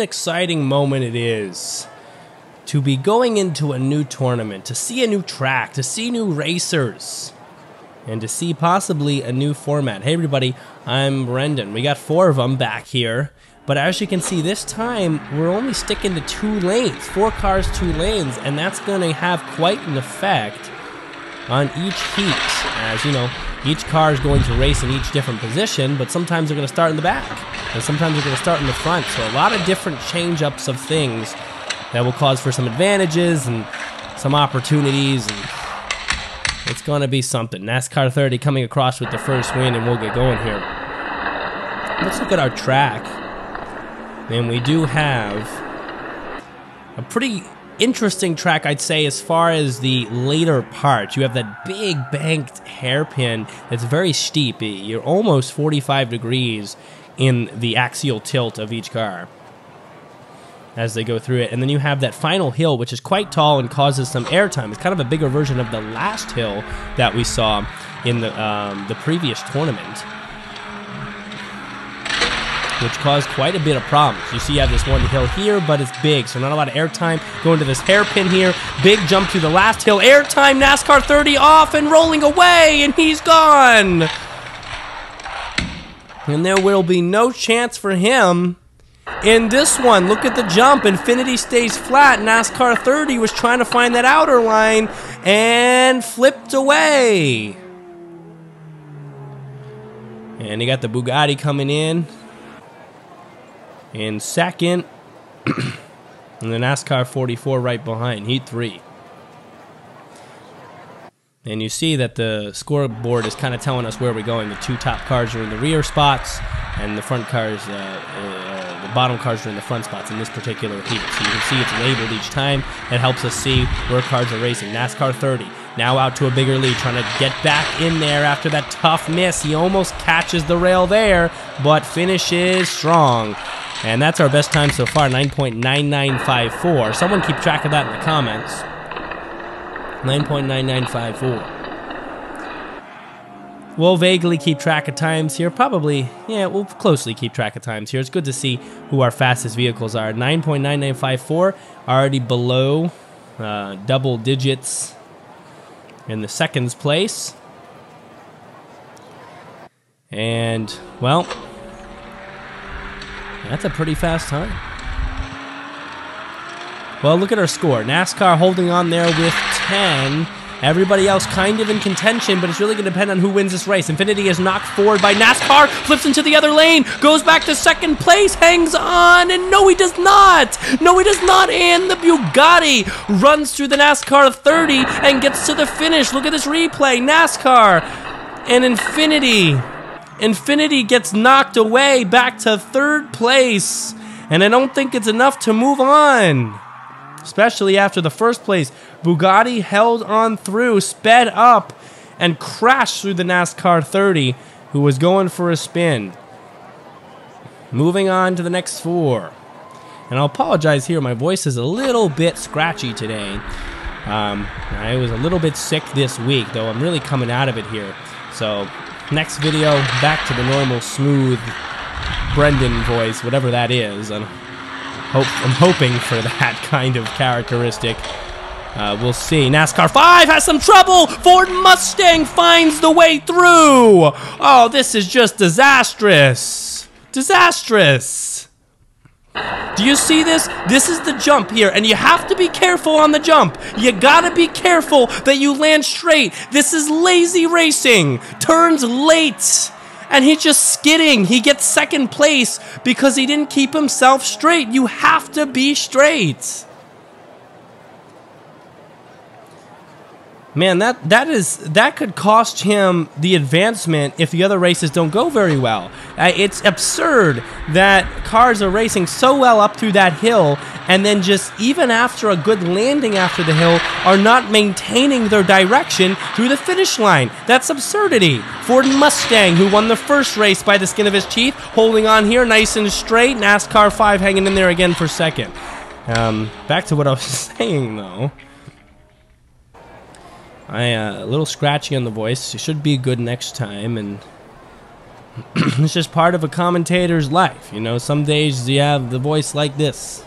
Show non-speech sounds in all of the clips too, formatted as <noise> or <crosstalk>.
an exciting moment it is to be going into a new tournament, to see a new track, to see new racers, and to see possibly a new format. Hey, everybody, I'm Brendan. We got four of them back here. But as you can see, this time we're only sticking to two lanes, four cars, two lanes, and that's going to have quite an effect on each heat. As you know, each car is going to race in each different position, but sometimes they're going to start in the back, and sometimes they're going to start in the front. So a lot of different change ups of things that will cause for some advantages and some opportunities. And it's going to be something. NASCAR 30 coming across with the first win, and we'll get going here. Let's look at our track. And we do have a pretty interesting track, I'd say, as far as the later part. You have that big banked hairpin that's very steep. You're almost 45 degrees in the axial tilt of each car as they go through it. And then you have that final hill, which is quite tall and causes some airtime. It's kind of a bigger version of the last hill that we saw in the, um, the previous tournament which caused quite a bit of problems. You see, you have this one hill here, but it's big, so not a lot of airtime. Going to this hairpin here, big jump to the last hill. Airtime, NASCAR 30 off and rolling away, and he's gone. And there will be no chance for him in this one. Look at the jump. Infiniti stays flat. NASCAR 30 was trying to find that outer line and flipped away. And you got the Bugatti coming in in second. <clears throat> and the NASCAR 44 right behind, Heat 3. And you see that the scoreboard is kind of telling us where we're going. The two top cars are in the rear spots, and the front cars, uh, uh, the bottom cars are in the front spots in this particular heat. So you can see it's labeled each time. It helps us see where cars are racing. NASCAR 30 now out to a bigger lead, trying to get back in there after that tough miss. He almost catches the rail there, but finishes strong. And that's our best time so far, 9.9954. Someone keep track of that in the comments. 9.9954. We'll vaguely keep track of times here. Probably, yeah, we'll closely keep track of times here. It's good to see who our fastest vehicles are. 9.9954, already below uh, double digits in the seconds place. And, well, that's a pretty fast time. Well, look at our score. NASCAR holding on there with 10. Everybody else kind of in contention, but it's really going to depend on who wins this race. Infiniti is knocked forward by NASCAR, flips into the other lane, goes back to second place, hangs on, and no, he does not. No, he does not. And the Bugatti runs through the NASCAR 30 and gets to the finish. Look at this replay. NASCAR and Infiniti Infiniti gets knocked away back to third place, and I don't think it's enough to move on. Especially after the first place, Bugatti held on through, sped up, and crashed through the NASCAR 30, who was going for a spin. Moving on to the next four. And I'll apologize here, my voice is a little bit scratchy today. Um, I was a little bit sick this week, though I'm really coming out of it here. So next video, back to the normal smooth Brendan voice, whatever that is. I'm, hope, I'm hoping for that <laughs> kind of characteristic. Uh, we'll see. NASCAR 5 has some trouble. Ford Mustang finds the way through. Oh, this is just disastrous. Disastrous. Do you see this? This is the jump here, and you have to be careful on the jump. You gotta be careful that you land straight. This is lazy racing. Turns late. And he's just skidding. He gets second place because he didn't keep himself straight. You have to be straight. Man, that that is that could cost him the advancement if the other races don't go very well. Uh, it's absurd that cars are racing so well up through that hill and then just even after a good landing after the hill are not maintaining their direction through the finish line. That's absurdity. Ford Mustang, who won the first race by the skin of his teeth, holding on here nice and straight. NASCAR 5 hanging in there again for second. Um, back to what I was <laughs> saying though. I uh, a little scratchy on the voice. It should be good next time, and <clears throat> it's just part of a commentator's life. You know, some days you have the voice like this.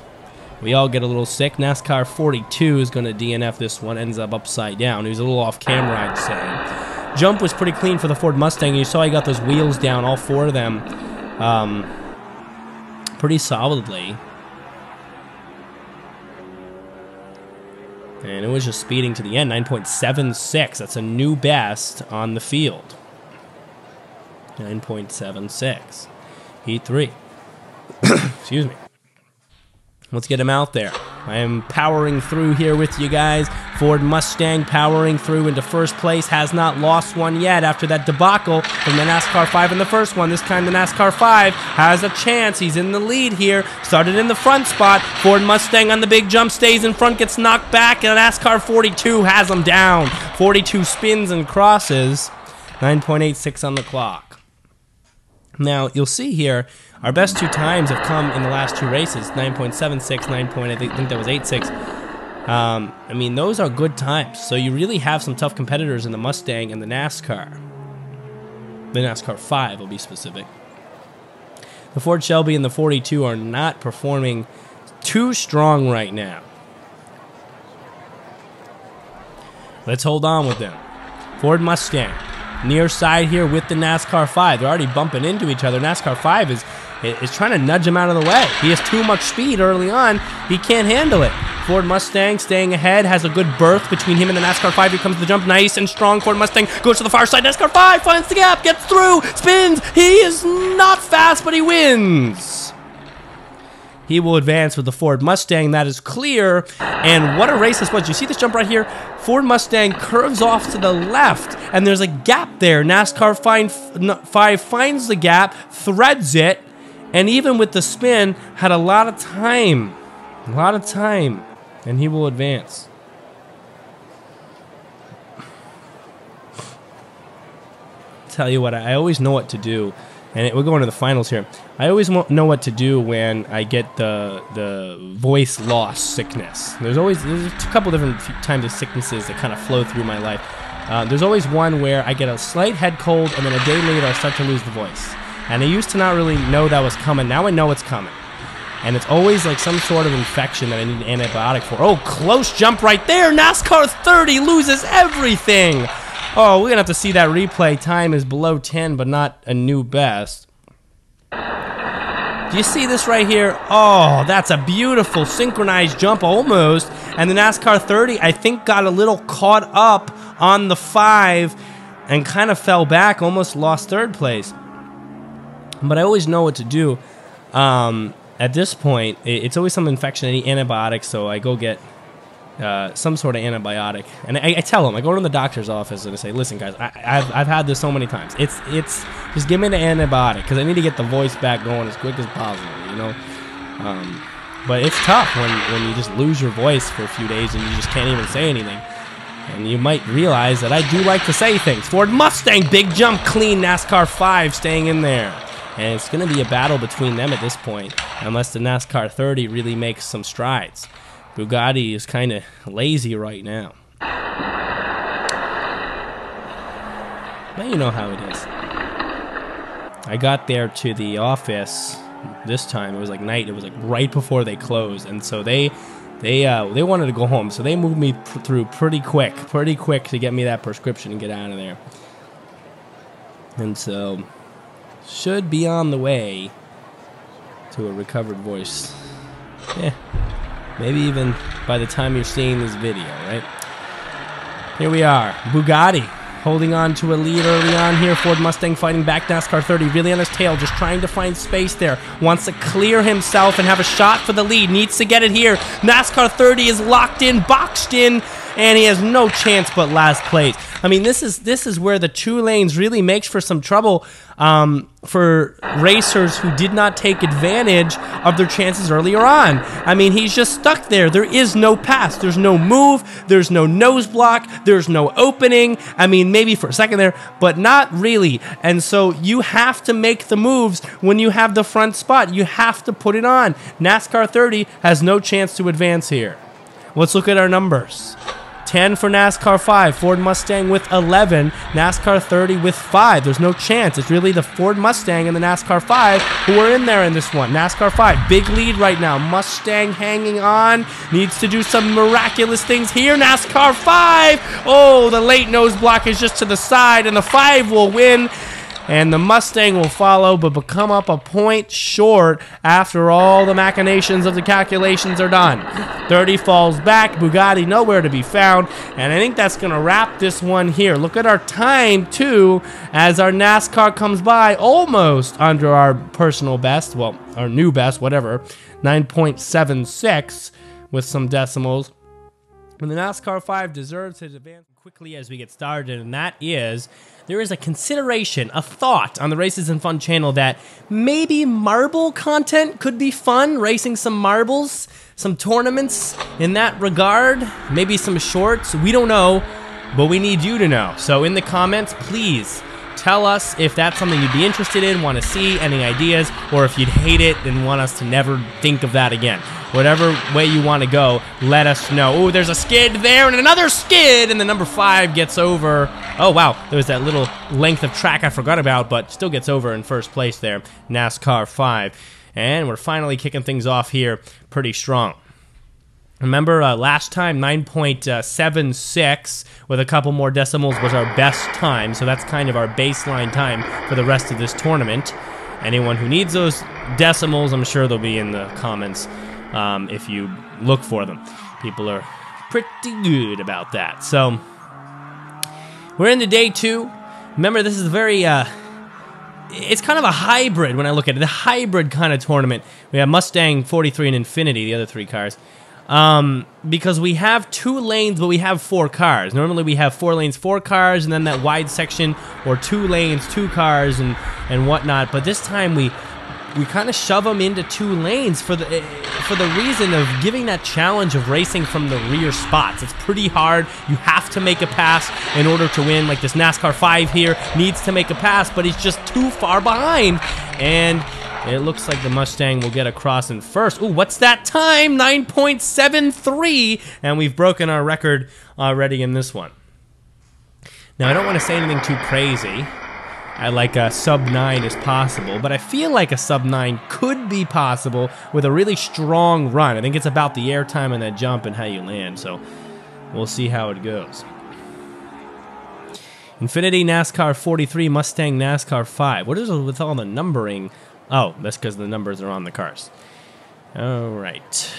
We all get a little sick. NASCAR 42 is going to DNF this one, ends up upside down. He was a little off camera, I'd say. Jump was pretty clean for the Ford Mustang. You saw he got those wheels down, all four of them, um, pretty solidly. And it was just speeding to the end, 9.76. That's a new best on the field. 9.76. Heat 3. <coughs> Excuse me. Let's get him out there. I am powering through here with you guys. Ford Mustang powering through into first place. Has not lost one yet after that debacle from the NASCAR 5 in the first one. This time the NASCAR 5 has a chance. He's in the lead here. Started in the front spot. Ford Mustang on the big jump stays in front, gets knocked back, and NASCAR 42 has him down. 42 spins and crosses. 9.86 on the clock. Now, you'll see here, our best two times have come in the last two races 9.76, 9. Point, I think that was 8.6. Um, I mean, those are good times. So you really have some tough competitors in the Mustang and the NASCAR. The NASCAR 5, will be specific. The Ford Shelby and the 42 are not performing too strong right now. Let's hold on with them. Ford Mustang near side here with the NASCAR 5. They're already bumping into each other. NASCAR 5 is is trying to nudge him out of the way. He has too much speed early on. He can't handle it. Ford Mustang staying ahead, has a good berth between him and the NASCAR 5. Here comes to the jump, nice and strong. Ford Mustang goes to the far side. NASCAR 5 finds the gap, gets through, spins. He is not fast, but he wins. He will advance with the Ford Mustang. That is clear. And what a race this was. You see this jump right here? Ford Mustang curves off to the left, and there's a gap there. NASCAR 5 finds the gap, threads it, and even with the spin, had a lot of time. A lot of time. And he will advance. Tell you what, I always know what to do. And it, we're going to the finals here. I always know what to do when I get the the voice loss sickness. There's always there's a couple different times of sicknesses that kind of flow through my life. Uh, there's always one where I get a slight head cold, and then a day later I start to lose the voice. And I used to not really know that was coming. Now I know it's coming. And it's always like some sort of infection that I need an antibiotic for. Oh, close jump right there. NASCAR 30 loses everything. Oh, we're to have to see that replay. Time is below 10, but not a new best. Do you see this right here? Oh, that's a beautiful synchronized jump almost. And the NASCAR 30, I think, got a little caught up on the 5 and kind of fell back, almost lost third place but I always know what to do. Um, at this point, it's always some infection. Need antibiotics, so I go get uh, some sort of antibiotic, and I, I, tell them. I go to the doctor's office and I say, "Listen, guys, I, have I've had this so many times. It's it's just give me the antibiotic because I need to get the voice back going as quick as possible. You know." Um, but it's tough when, when you just lose your voice for a few days and you just can't even say anything. And you might realize that I do like to say things. Ford Mustang, big jump, clean, NASCAR 5 staying in there. And it's going to be a battle between them at this point, unless the NASCAR 30 really makes some strides. Bugatti is kind of lazy right now. But you know how it is. I got there to the office this time. It was like night. It was like right before they closed, and so they they uh, they wanted to go home. So they moved me pr- through pretty quick, pretty quick to get me that prescription and get out of there. And so should be on the way to a recovered voice. Yeah, maybe even by the time you're seeing this video, right? Here we are, Bugatti holding on to a lead early on here. Ford Mustang fighting back NASCAR 30, really on his tail, just trying to find space there. Wants to clear himself and have a shot for the lead. Needs to get it here. NASCAR 30 is locked in, boxed in, and he has no chance but last place. I mean, this is this is where the two lanes really makes for some trouble um, for racers who did not take advantage of their chances earlier on. I mean, he's just stuck there. There is no pass. There's no move. There's no nose block. There's no opening. I mean, maybe for a second there, but not really. And so you have to make the moves when you have the front spot. You have to put it on. NASCAR 30 has no chance to advance here. Let's look at our numbers. 10 for NASCAR 5, Ford Mustang with 11, NASCAR 30 with 5. There's no chance. It's really the Ford Mustang and the NASCAR 5 who are in there in this one. NASCAR 5, big lead right now. Mustang hanging on, needs to do some miraculous things here. NASCAR 5, oh, the late nose block is just to the side, and the 5 will win and the Mustang will follow, but become up a point short after all the machinations of the calculations are done. 30 falls back, Bugatti nowhere to be found, and I think that's going to wrap this one here. Look at our time, too, as our NASCAR comes by almost under our personal best, well, our new best, whatever, 9.76 with some decimals. And the NASCAR 5 deserves his advance quickly as we get started, and that is there is a consideration, a thought on the Races and Fun channel that maybe marble content could be fun, racing some marbles, some tournaments in that regard, maybe some shorts. We don't know, but we need you to know. So in the comments, please tell us if that's something you'd be interested in, want to see, any ideas, or if you'd hate it and want us to never think of that again. Whatever way you want to go, let us know. Oh, there's a skid there and another skid, and the number five gets over. Oh, wow, there was that little length of track I forgot about, but still gets over in first place there. NASCAR 5. And we're finally kicking things off here pretty strong. Remember uh, last time, 9.76 with a couple more decimals was our best time, so that's kind of our baseline time for the rest of this tournament. Anyone who needs those decimals, I'm sure they'll be in the comments um, if you look for them. People are pretty good about that. So we're into day two. Remember, this is very. Uh, it's kind of a hybrid when I look at it. The hybrid kind of tournament. We have Mustang 43 and Infiniti, the other three cars. Um, because we have two lanes, but we have four cars. Normally we have four lanes, four cars, and then that wide section, or two lanes, two cars, and and whatnot. But this time we we kind of shove them into two lanes for the for the reason of giving that challenge of racing from the rear spots. It's pretty hard. You have to make a pass in order to win. Like this NASCAR 5 here needs to make a pass, but he's just too far behind. And it looks like the Mustang will get across in first. Ooh, what's that time? 9.73. And we've broken our record already in this one. Now, I don't want to say anything too crazy at like a sub 9 is possible, but I feel like a sub 9 could be possible with a really strong run. I think it's about the airtime and that jump and how you land, so we'll see how it goes. Infiniti NASCAR 43, Mustang NASCAR 5. What is it with all the numbering? Oh, that's because the numbers are on the cars. All right.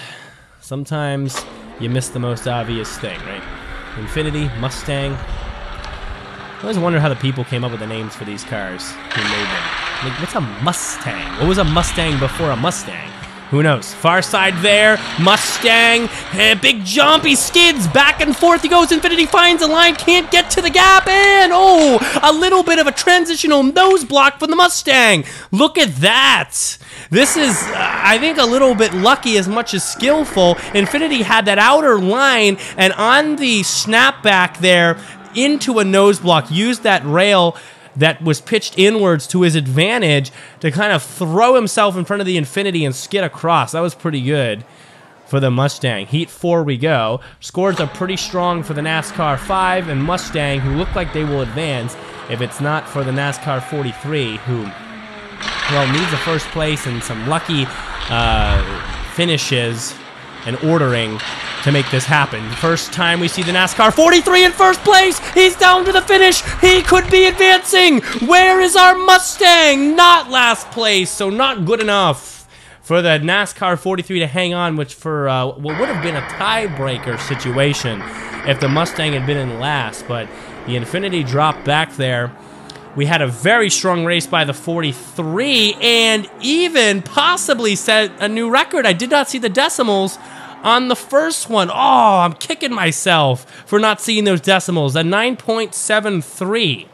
Sometimes you miss the most obvious thing, right? Infiniti, Mustang, I always wonder how the people came up with the names for these cars. Who made them? Like, what's a Mustang? What was a Mustang before a Mustang? Who knows? Far side there, Mustang, eh, big jump, he skids back and forth, he goes, Infiniti finds a line, can't get to the gap, and oh, a little bit of a transitional nose block from the Mustang. Look at that. This is, uh, I think, a little bit lucky as much as skillful. Infiniti had that outer line, and on the snapback there, into a nose block, used that rail that was pitched inwards to his advantage to kind of throw himself in front of the Infiniti and skid across. That was pretty good for the Mustang. Heat 4 we go. Scores are pretty strong for the NASCAR 5 and Mustang, who look like they will advance if it's not for the NASCAR 43, who, well, needs a first place and some lucky uh, finishes and ordering to make this happen. First time we see the NASCAR 43 in first place. He's down to the finish. He could be advancing. Where is our Mustang? Not last place, so not good enough for the NASCAR 43 to hang on, which for uh, what would have been a tiebreaker situation if the Mustang had been in last, but the Infiniti dropped back there. We had a very strong race by the 43 and even possibly set a new record. I did not see the decimals on the first one. Oh, I'm kicking myself for not seeing those decimals. A 9.73.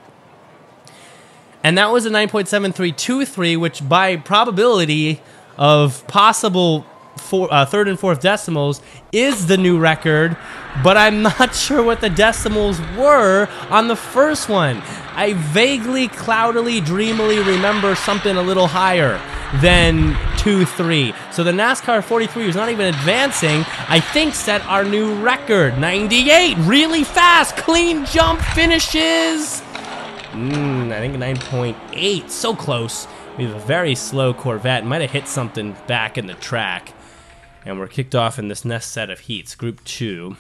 And that was a 9.7323, which by probability of possible four, uh, third and fourth decimals is the new record, but I'm <laughs> not sure what the decimals were on the first one. I vaguely, cloudily, dreamily remember something a little higher than 2-3. So the NASCAR 43 was not even advancing. I think set our new record. 98, really fast, clean jump finishes. Mm, I think 9.8, so close. We have a very slow Corvette. Might have hit something back in the track. And we're kicked off in this next set of heats, Group 2.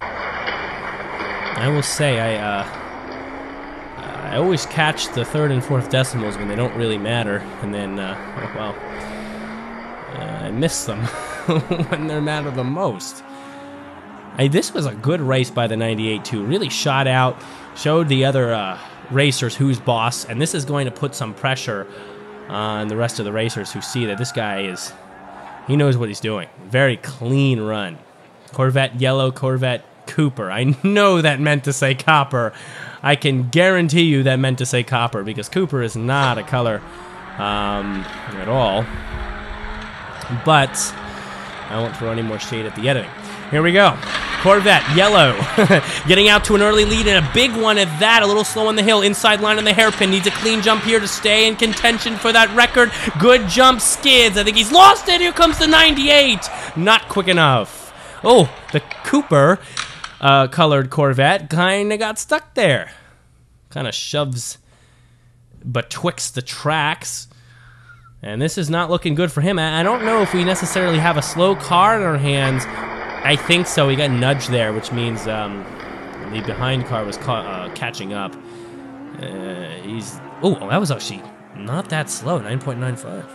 I will say, I, uh, I always catch the third and fourth decimals when they don't really matter, and then, uh, oh, well, uh, I miss them <laughs> when they matter the most. I, this was a good race by the 98 too. Really shot out, showed the other uh, racers who's boss, and this is going to put some pressure on the rest of the racers who see that this guy is, he knows what he's doing. Very clean run. Corvette yellow, Corvette Cooper. I <laughs> know that meant to say copper. I can guarantee you that meant to say copper because Cooper is not a color um, at all. But I won't throw any more shade at the editing. Here we go. Corvette, yellow, <laughs> getting out to an early lead and a big one at that. A little slow on the hill, inside line on the hairpin. Needs a clean jump here to stay in contention for that record. Good jump, skids. I think he's lost it. Here comes the 98. Not quick enough. Oh, the Cooper uh, colored Corvette kind of got stuck there. Kind of shoves betwixt the tracks. And this is not looking good for him. I don't know if we necessarily have a slow car in our hands. I think so. He got nudged there, which means um, the behind car was ca uh, catching up. Uh, he's oh, that was actually not that slow. Nine point nine five.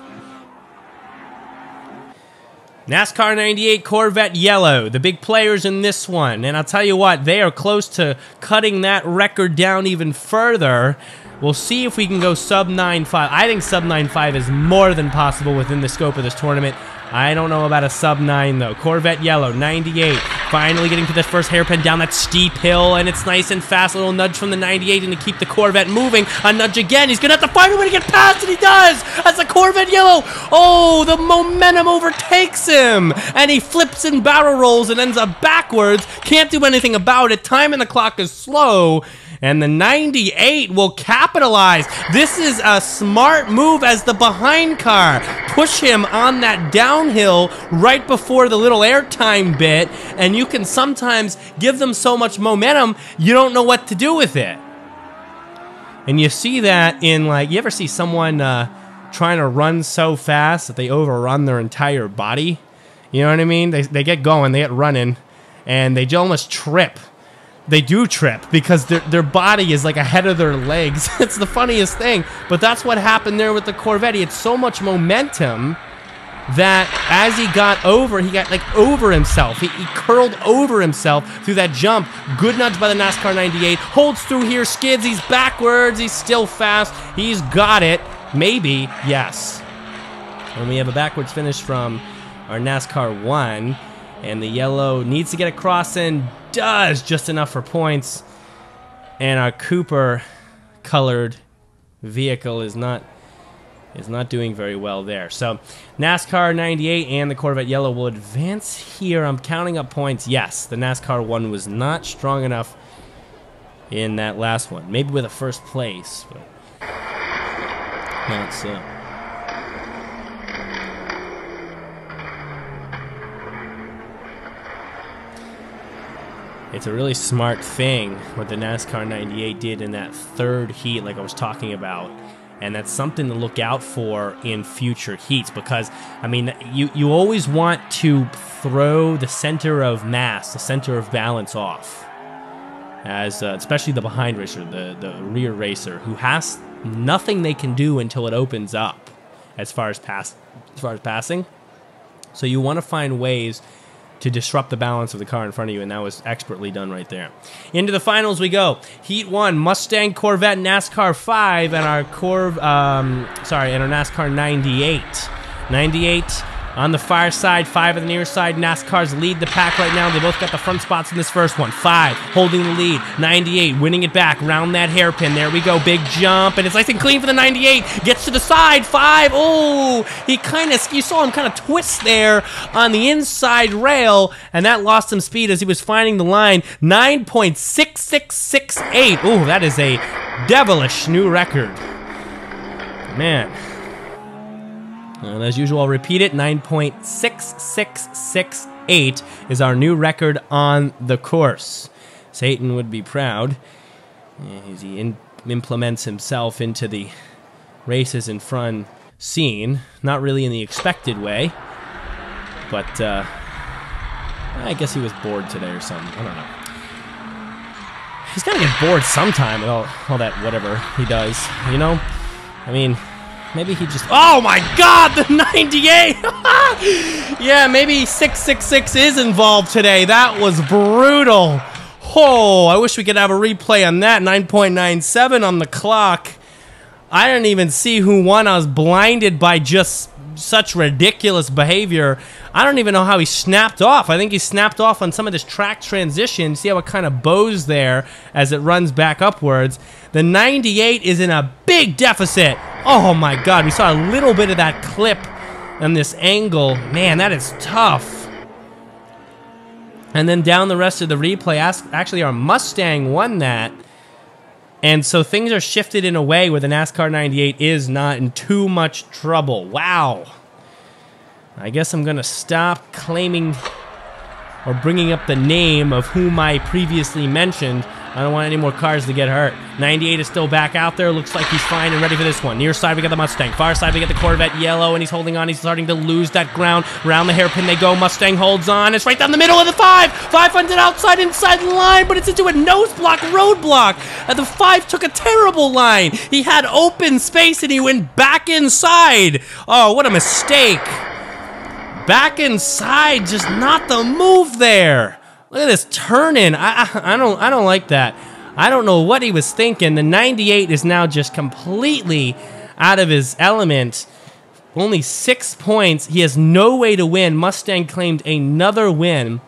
NASCAR 98 Corvette Yellow, the big players in this one. And I'll tell you what, they are close to cutting that record down even further. We'll see if we can go sub 9.5. I think sub 9.5 is more than possible within the scope of this tournament. I don't know about a sub 9 though. Corvette Yellow, 98. Finally getting to the first hairpin down that steep hill, and it's nice and fast. A little nudge from the 98 and to keep the Corvette moving. A nudge again. He's to have to find a way to get past, and he does! As the Corvette Yellow, oh, the momentum overtakes him! And he flips and barrel rolls and ends up backwards. Can't do anything about it. Time in the clock is slow and the 98 will capitalize. This is a smart move as the behind car. Push him on that downhill right before the little airtime bit, and you can sometimes give them so much momentum, you don't know what to do with it. And you see that in like, you ever see someone uh, trying to run so fast that they overrun their entire body? You know what I mean? They, they get going, they get running, and they almost trip they do trip because their their body is like ahead of their legs. <laughs> it's the funniest thing, but that's what happened there with the Corvette. He had so much momentum that as he got over, he got like over himself. He, he curled over himself through that jump. Good nudge by the NASCAR 98. Holds through here, skids. He's backwards. He's still fast. He's got it. Maybe, yes. And we have a backwards finish from our NASCAR 1. And the yellow needs to get across and does just enough for points. And our Cooper colored vehicle is not is not doing very well there. So NASCAR 98 and the Corvette Yellow will advance here. I'm counting up points. Yes, the NASCAR one was not strong enough in that last one. Maybe with a first place, but not so. It's a really smart thing what the NASCAR 98 did in that third heat, like I was talking about. And that's something to look out for in future heats because, I mean, you, you always want to throw the center of mass, the center of balance off. As uh, especially the behind racer, the, the rear racer, who has nothing they can do until it opens up as far as pass as far as passing. So you want to find ways to disrupt the balance of the car in front of you, and that was expertly done right there. Into the finals we go. Heat one: Mustang, Corvette, NASCAR five, and our Corv, um, sorry, and our NASCAR 98. 98 on the far side, five on the near side. NASCAR's lead the pack right now. They both got the front spots in this first one. Five holding the lead. 98 winning it back. Round that hairpin. There we go. Big jump. And it's nice and clean for the 98. Gets to the side. Five. Oh, he kind of, you saw him kind of twist there on the inside rail. And that lost him speed as he was finding the line. 9.6668. Oh, that is a devilish new record. Man, And as usual, I'll repeat it 9.6668 is our new record on the course. Satan would be proud as he in- implements himself into the Races and Fun scene. Not really in the expected way, but uh, I guess he was bored today or something. I don't know. He's gotta get bored sometime with all, all that whatever he does, you know? I mean, maybe he just. Oh my god, the 98! <laughs> yeah, maybe 666 is involved today. That was brutal. Oh, I wish we could have a replay on that. 9.97 on the clock. I didn't even see who won. I was blinded by just such ridiculous behavior. I don't even know how he snapped off. I think he snapped off on some of this track transition. See how it kind of bows there as it runs back upwards. The 98 is in a big deficit. Oh my god, we saw a little bit of that clip on this angle. Man, that is tough. And then down the rest of the replay, actually our Mustang won that. And so things are shifted in a way where the NASCAR 98 is not in too much trouble. Wow. I guess I'm going to stop claiming or bringing up the name of whom I previously mentioned I don't want any more cars to get hurt. 98 is still back out there. Looks like he's fine and ready for this one. Near side, we got the Mustang. Far side, we got the Corvette yellow, and he's holding on. He's starting to lose that ground. Around the hairpin they go. Mustang holds on. It's right down the middle of the five. Five finds it outside, inside the line, but it's into a nose block, roadblock. And the five took a terrible line. He had open space, and he went back inside. Oh, what a mistake. Back inside, just not the move there. Look at this turning. I, I, I don't I don't like that. I don't know what he was thinking. The 98 is now just completely out of his element. Only six points. He has no way to win. Mustang claimed another win.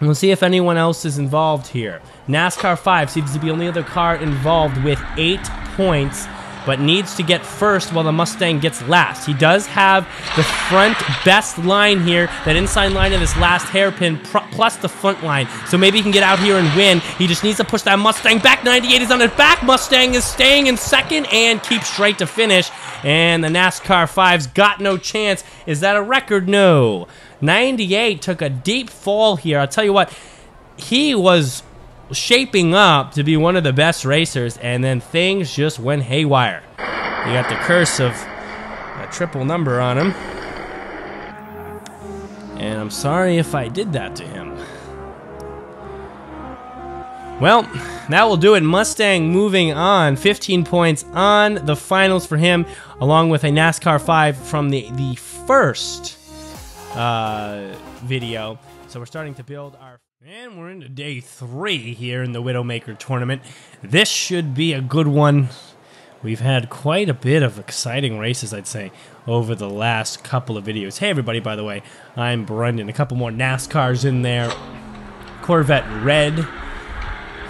we'll see if anyone else is involved here. NASCAR 5 seems to be the only other car involved with eight points but needs to get first while the Mustang gets last. He does have the front best line here, that inside line of this last hairpin, plus the front line. So maybe he can get out here and win. He just needs to push that Mustang back. 98 is on his back. Mustang is staying in second and keeps straight to finish. And the NASCAR 5's got no chance. Is that a record? No. 98 took a deep fall here. I'll tell you what, he was shaping up to be one of the best racers, and then things just went haywire. You got the curse of a triple number on him. And I'm sorry if I did that to him. Well, that will do it. Mustang moving on. 15 points on the finals for him, along with a NASCAR 5 from the, the first uh, video. So we're starting to build our. And we're into day three here in the Widowmaker tournament. This should be a good one. We've had quite a bit of exciting races, I'd say, over the last couple of videos. Hey, everybody, by the way, I'm Brendan. A couple more NASCARs in there. Corvette Red.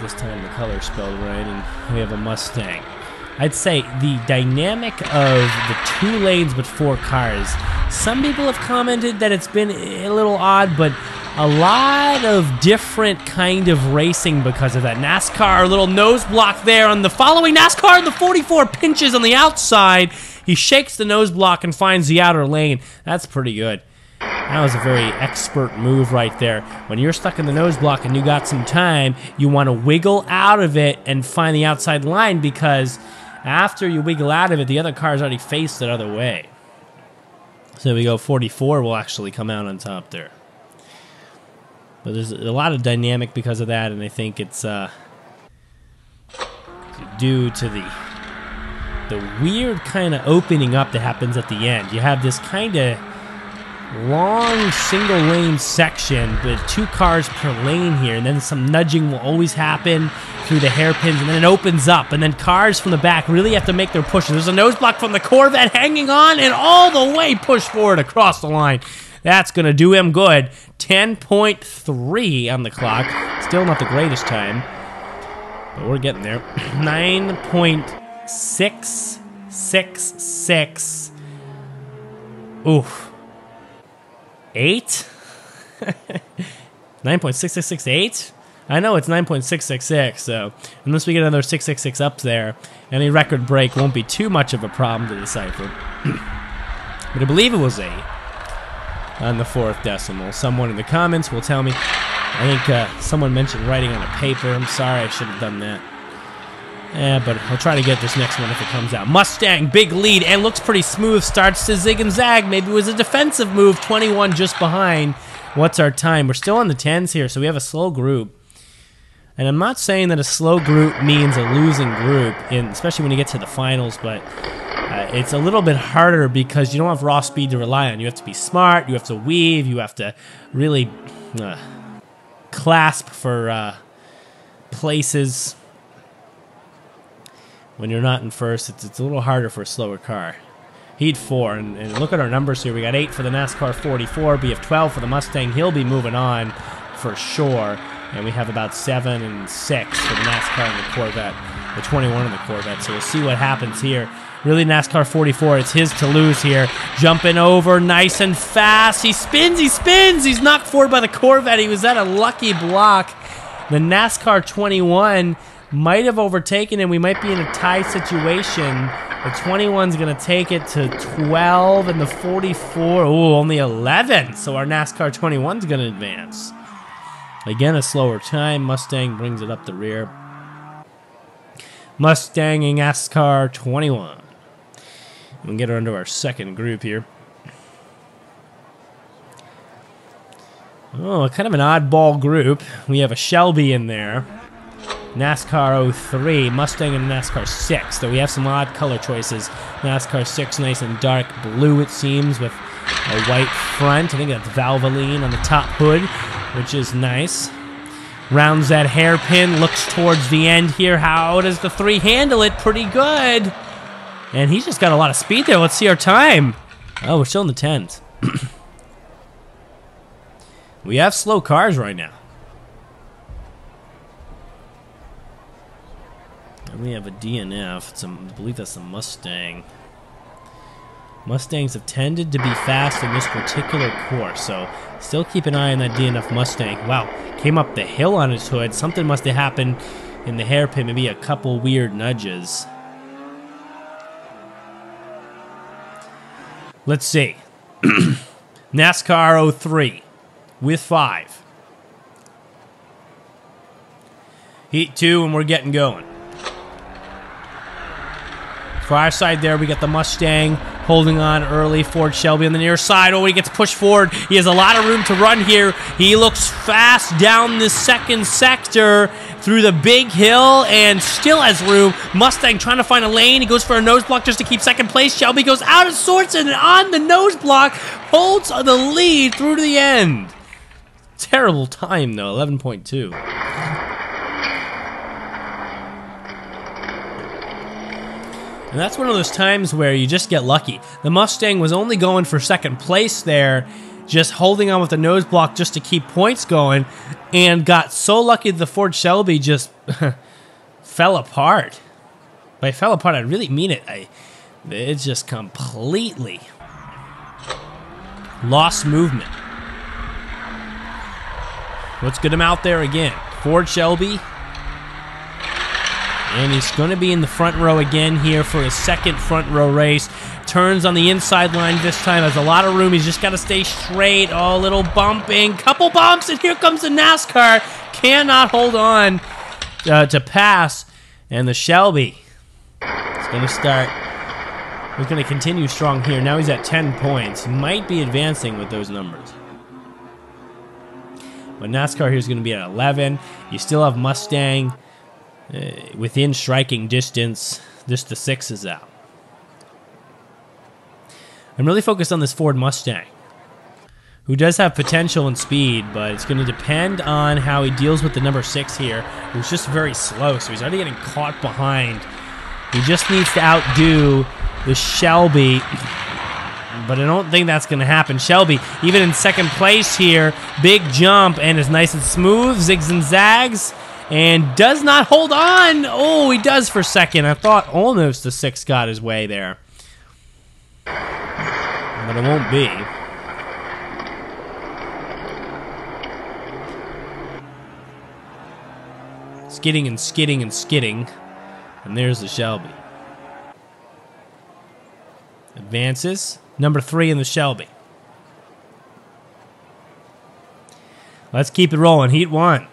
This time the color spelled right, and we have a Mustang. I'd say the dynamic of the two lanes but four cars. Some people have commented that it's been a little odd, but a lot of different kind of racing because of that. NASCAR, little nose block there on the following NASCAR, the 44 pinches on the outside. He shakes the nose block and finds the outer lane. That's pretty good. That was a very expert move right there. When you're stuck in the nose block and you got some time, you want to wiggle out of it and find the outside line because after you wiggle out of it, the other car is already faced the other way. So we go 44 will actually come out on top there. But there's a lot of dynamic because of that, and I think it's uh, due to the the weird kind of opening up that happens at the end. You have this kind of long single lane section with two cars per lane here, and then some nudging will always happen through the hairpins, and then it opens up, and then cars from the back really have to make their pushes. There's a nose block from the Corvette hanging on, and all the way push forward across the line. That's to do him good. 10.3 on the clock. Still not the greatest time, but we're getting there. <laughs> 9.666. Oof. 8? 9.6668? <laughs> I know it's 9.666, so unless we get another 666 up there, any record break won't be too much of a problem to decipher. <clears throat> but I believe it was eight on the fourth decimal. Someone in the comments will tell me. I think uh, someone mentioned writing on a paper. I'm sorry, I should have done that. Yeah, but I'll try to get this next one if it comes out. Mustang, big lead, and looks pretty smooth. Starts to zig and zag. Maybe it was a defensive move. 21 just behind. What's our time? We're still on the 10s here, so we have a slow group. And I'm not saying that a slow group means a losing group, in, especially when you get to the finals, but uh, it's a little bit harder because you don't have raw speed to rely on. You have to be smart, you have to weave, you have to really uh, clasp for uh, places. When you're not in first, it's, it's a little harder for a slower car. Heat 4, and, and look at our numbers here. We got 8 for the NASCAR 44, BF 12 for the Mustang. He'll be moving on for sure. And we have about 7 and 6 for the NASCAR and the Corvette, the 21 in the Corvette. So we'll see what happens here. Really, NASCAR 44, it's his to lose here. Jumping over nice and fast. He spins, he spins. He's knocked forward by the Corvette. He was at a lucky block. The NASCAR 21 might have overtaken him. We might be in a tie situation. The 21's going to take it to 12, and the 44, oh, only 11. So our NASCAR 21's going to advance. Again, a slower time. Mustang brings it up the rear. Mustang and NASCAR 21. We can get her into our second group here. Oh, kind of an oddball group. We have a Shelby in there. NASCAR 03, Mustang and NASCAR 6. So we have some odd color choices. NASCAR 6, nice and dark blue, it seems, with a white front. I think that's Valvoline on the top hood, which is nice. Rounds that hairpin, looks towards the end here. How does the 3 handle it? Pretty good. And he's just got a lot of speed there. Let's see our time. Oh, we're still in the 10s. <clears throat> we have slow cars right now. And we have a DNF. It's a, I believe that's a Mustang. Mustangs have tended to be fast in this particular course, so still keep an eye on that DNF Mustang. Wow, came up the hill on his hood. Something must have happened in the hairpin, maybe a couple weird nudges. Let's see. <clears throat> NASCAR 03 with five. Heat two, and we're getting going. Far side there, we got the Mustang holding on early. Ford Shelby on the near side. Oh, he gets pushed forward. He has a lot of room to run here. He looks fast down the second sector through the big hill and still has room. Mustang trying to find a lane. He goes for a nose block just to keep second place. Shelby goes out of sorts and on the nose block holds the lead through to the end. Terrible time, though. 11.2. And that's one of those times where you just get lucky. The Mustang was only going for second place there, just holding on with the nose block just to keep points going, and got so lucky the Ford Shelby just <laughs> fell apart. By fell apart, I really mean it. I, it just completely lost movement. Let's get him out there again. Ford Shelby and he's going to be in the front row again here for his second front row race. Turns on the inside line this time. Has a lot of room. He's just got to stay straight. Oh, little bumping. Couple bumps, and here comes the NASCAR. Cannot hold on uh, to pass. And the Shelby is going to start. He's going to continue strong here. Now he's at 10 points. Might be advancing with those numbers. But NASCAR here is going to be at 11. You still have Mustang uh, within striking distance, just the six is out. I'm really focused on this Ford Mustang, who does have potential and speed, but it's going to depend on how he deals with the number six here, who's just very slow, so he's already getting caught behind. He just needs to outdo the Shelby, but I don't think that's going to happen. Shelby, even in second place here, big jump and is nice and smooth, zigs and zags and does not hold on. Oh, he does for a second. I thought almost the six got his way there. But it won't be. Skidding and skidding and skidding. And there's the Shelby. Advances. number three in the Shelby. Let's keep it rolling. Heat one.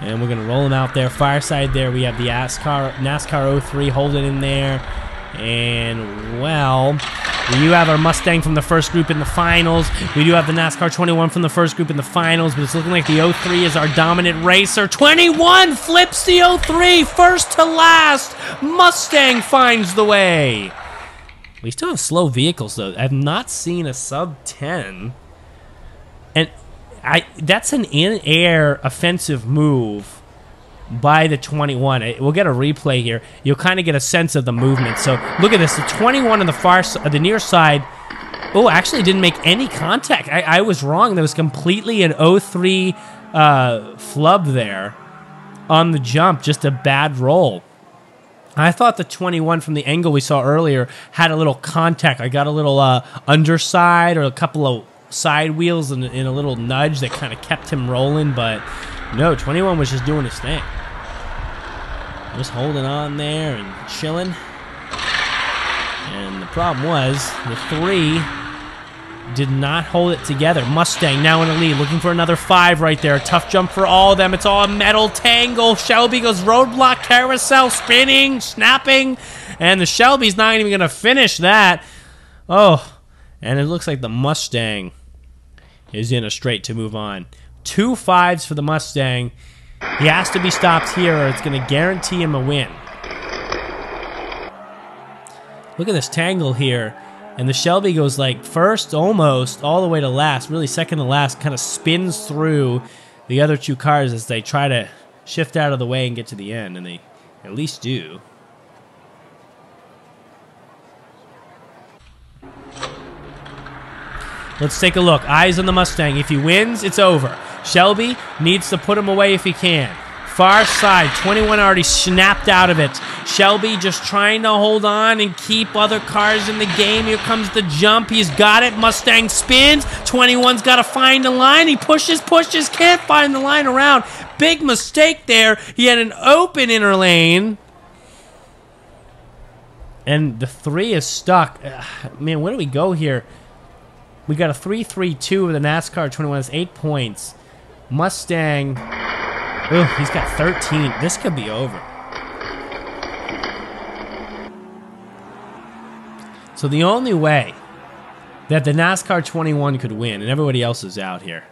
And we're going to roll him out there. Fireside there. We have the NASCAR, NASCAR 03 holding in there. And, well, we do have our Mustang from the first group in the finals. We do have the NASCAR 21 from the first group in the finals, but it's looking like the 03 is our dominant racer. 21 flips the 03, first to last. Mustang finds the way. We still have slow vehicles, though. I've not seen a sub 10. And I that's an in-air offensive move by the 21. We'll get a replay here. You'll kind of get a sense of the movement. So look at this. The 21 on the far, the near side. Oh, actually didn't make any contact. I, I was wrong. There was completely an 03 uh, flub there on the jump. Just a bad roll. I thought the 21 from the angle we saw earlier had a little contact. I got a little uh, underside or a couple of side wheels and, and a little nudge that kind of kept him rolling, but no, 21 was just doing his thing. Just holding on there and chilling. And the problem was the three did not hold it together. Mustang now in the lead, looking for another five right there. Tough jump for all of them. It's all a metal tangle. Shelby goes roadblock, carousel, spinning, snapping, and the Shelby's not even going to finish that. Oh, and it looks like the Mustang is in a straight to move on. Two fives for the Mustang. He has to be stopped here or it's going to guarantee him a win. Look at this tangle here. And the Shelby goes like first almost all the way to last, really second to last, kind of spins through the other two cars as they try to shift out of the way and get to the end, and they at least do. Let's take a look. Eyes on the Mustang. If he wins, it's over. Shelby needs to put him away if he can. Far side, 21 already snapped out of it. Shelby just trying to hold on and keep other cars in the game. Here comes the jump. He's got it. Mustang spins. 21's got to find the line. He pushes, pushes, can't find the line around. Big mistake there. He had an open inner lane. And the three is stuck. Ugh, man, where do we go here? We got a 3-3-2 with the NASCAR 21. That's eight points. Mustang. Ooh, he's got 13. This could be over. So the only way that the NASCAR 21 could win, and everybody else is out here,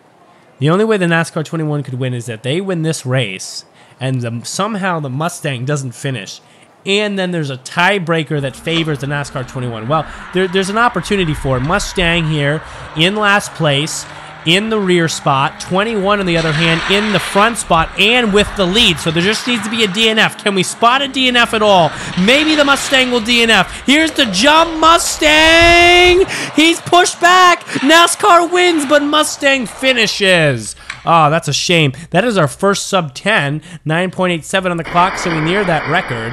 the only way the NASCAR 21 could win is that they win this race, and the, somehow the Mustang doesn't finish, and then there's a tiebreaker that favors the NASCAR 21. Well, there, there's an opportunity for Mustang here in last place in the rear spot, 21 on the other hand in the front spot and with the lead. So there just needs to be a DNF. Can we spot a DNF at all? Maybe the Mustang will DNF. Here's the jump Mustang. He's pushed back. NASCAR wins, but Mustang finishes. Oh, that's a shame. That is our first sub 10, 9.87 on the clock, so we near that record.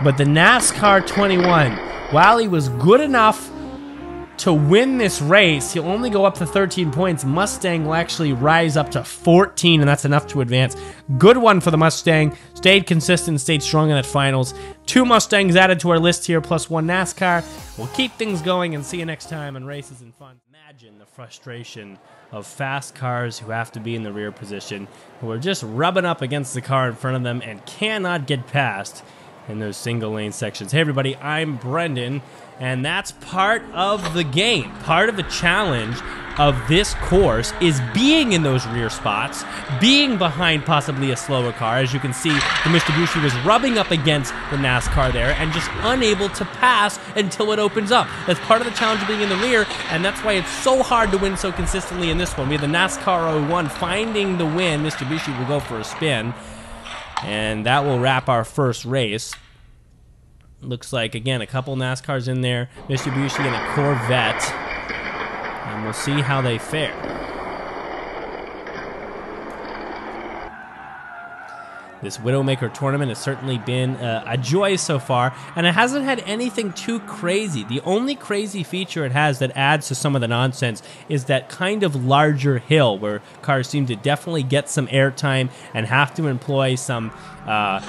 But the NASCAR 21, while he was good enough to win this race, he'll only go up to 13 points. Mustang will actually rise up to 14, and that's enough to advance. Good one for the Mustang. Stayed consistent, stayed strong in that finals. Two Mustangs added to our list here, plus one NASCAR. We'll keep things going and see you next time on Races and Fun. Imagine the frustration of fast cars who have to be in the rear position, who are just rubbing up against the car in front of them and cannot get past in those single lane sections. Hey, everybody, I'm Brendan, and that's part of the game. Part of the challenge of this course is being in those rear spots, being behind possibly a slower car. As you can see, the Mitsubishi was rubbing up against the NASCAR there and just unable to pass until it opens up. That's part of the challenge of being in the rear, and that's why it's so hard to win so consistently in this one. We have the NASCAR 01 finding the win. Mr. Mitsubishi will go for a spin. And that will wrap our first race. Looks like, again, a couple NASCARs in there, Mitsubishi and a Corvette. And we'll see how they fare. This Widowmaker tournament has certainly been uh, a joy so far, and it hasn't had anything too crazy. The only crazy feature it has that adds to some of the nonsense is that kind of larger hill where cars seem to definitely get some airtime and have to employ some uh,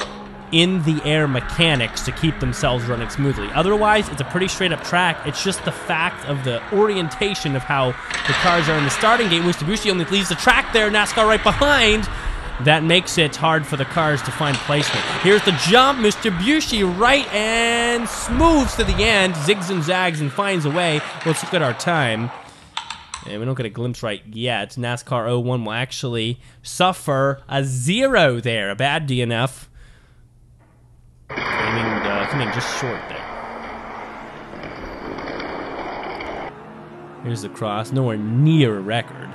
in the air mechanics to keep themselves running smoothly. Otherwise, it's a pretty straight up track. It's just the fact of the orientation of how the cars are in the starting gate. Which Mitsubishi only leaves the track there, NASCAR right behind. That makes it hard for the cars to find placement. Here's the jump. Mr. Mitsubishi right and smooths to the end, zigs and zags and finds a way. Let's look at our time. And we don't get a glimpse right yet. NASCAR 01 will actually suffer a zero there, a bad DNF. Coming, uh, coming just short there. Here's the cross, nowhere near a record.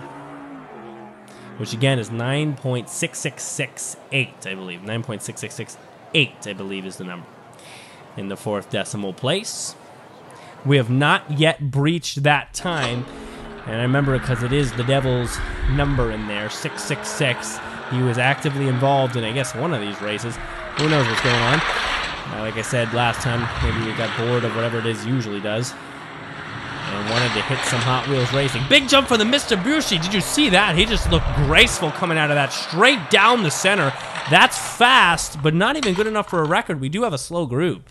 Which again is 9.6668, I believe. 9.6668, I believe, is the number. In the fourth decimal place. We have not yet breached that time. And I remember because it is the Devil's number in there, 666. He was actively involved in, I guess, one of these races. Who knows what's going on? Uh, like I said last time, maybe we got bored of whatever it is usually does. And wanted to hit some Hot Wheels racing. Big jump for the Mitsubishi. Did you see that? He just looked graceful coming out of that straight down the center. That's fast, but not even good enough for a record. We do have a slow group.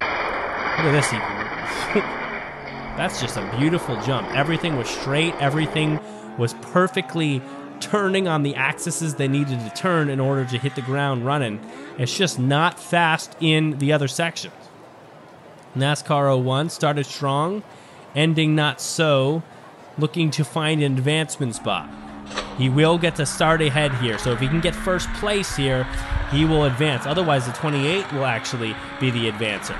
Look at this. <laughs> That's just a beautiful jump. Everything was straight, everything was perfectly turning on the axes they needed to turn in order to hit the ground running. It's just not fast in the other sections. NASCAR 01 started strong, ending not so, looking to find an advancement spot. He will get to start ahead here, so if he can get first place here, he will advance. Otherwise, the 28 will actually be the advancer.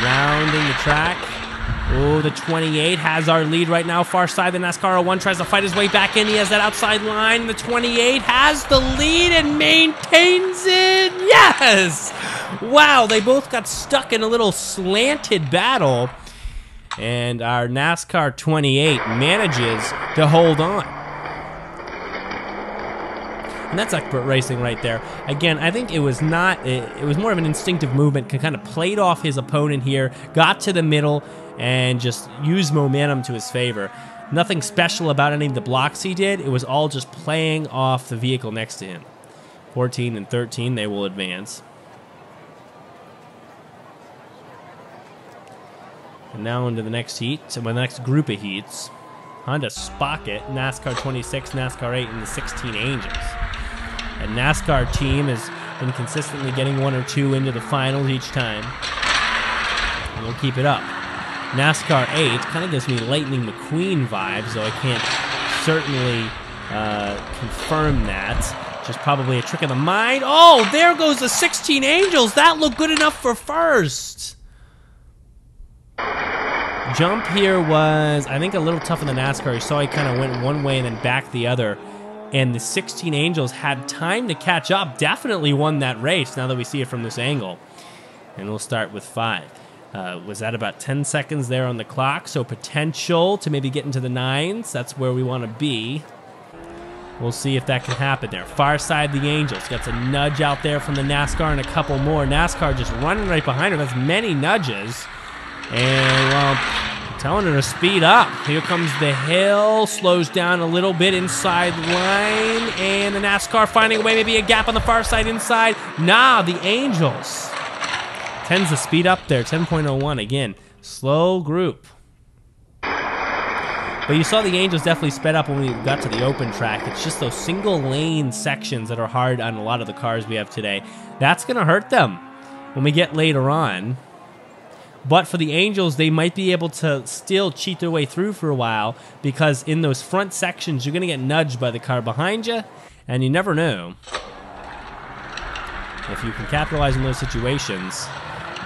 Rounding the track, Oh, the 28 has our lead right now. Far side, the NASCAR 01 tries to fight his way back in. He has that outside line. The 28 has the lead and maintains it. Yes! Wow, they both got stuck in a little slanted battle. And our NASCAR 28 manages to hold on. And that's expert racing right there. Again, I think it was not, it, was more of an instinctive movement, kind of played off his opponent here, got to the middle, and just used momentum to his favor. Nothing special about any of the blocks he did. It was all just playing off the vehicle next to him. 14 and 13, they will advance. And now into the next heat, and the next group of heats. Honda Spocket, NASCAR 26, NASCAR 8, and the 16 Angels. And NASCAR team has been consistently getting one or two into the finals each time. And we'll keep it up. NASCAR 8 kind of gives me Lightning McQueen vibes, though I can't certainly uh, confirm that. Just probably a trick of the mind. Oh, there goes the 16 Angels. That looked good enough for first. Jump here was, I think, a little tough in the NASCAR. You saw he kind of went one way and then back the other. And the 16 Angels had time to catch up. Definitely won that race now that we see it from this angle. And we'll start with five. Uh, was that about 10 seconds there on the clock? So potential to maybe get into the nines. That's where we want to be. We'll see if that can happen there. Far side, the Angels. Got a nudge out there from the NASCAR and a couple more. NASCAR just running right behind her. That's many nudges. And, well, telling her to speed up. Here comes the hill. Slows down a little bit inside line. And the NASCAR finding a way, maybe a gap on the far side inside. Nah, the Angels. Tends to speed up there. 10.01 again. Slow group. But you saw the Angels definitely sped up when we got to the open track. It's just those single lane sections that are hard on a lot of the cars we have today. That's going to hurt them when we get later on. But for the Angels, they might be able to still cheat their way through for a while because in those front sections, you're going to get nudged by the car behind you, and you never know. If you can capitalize on those situations,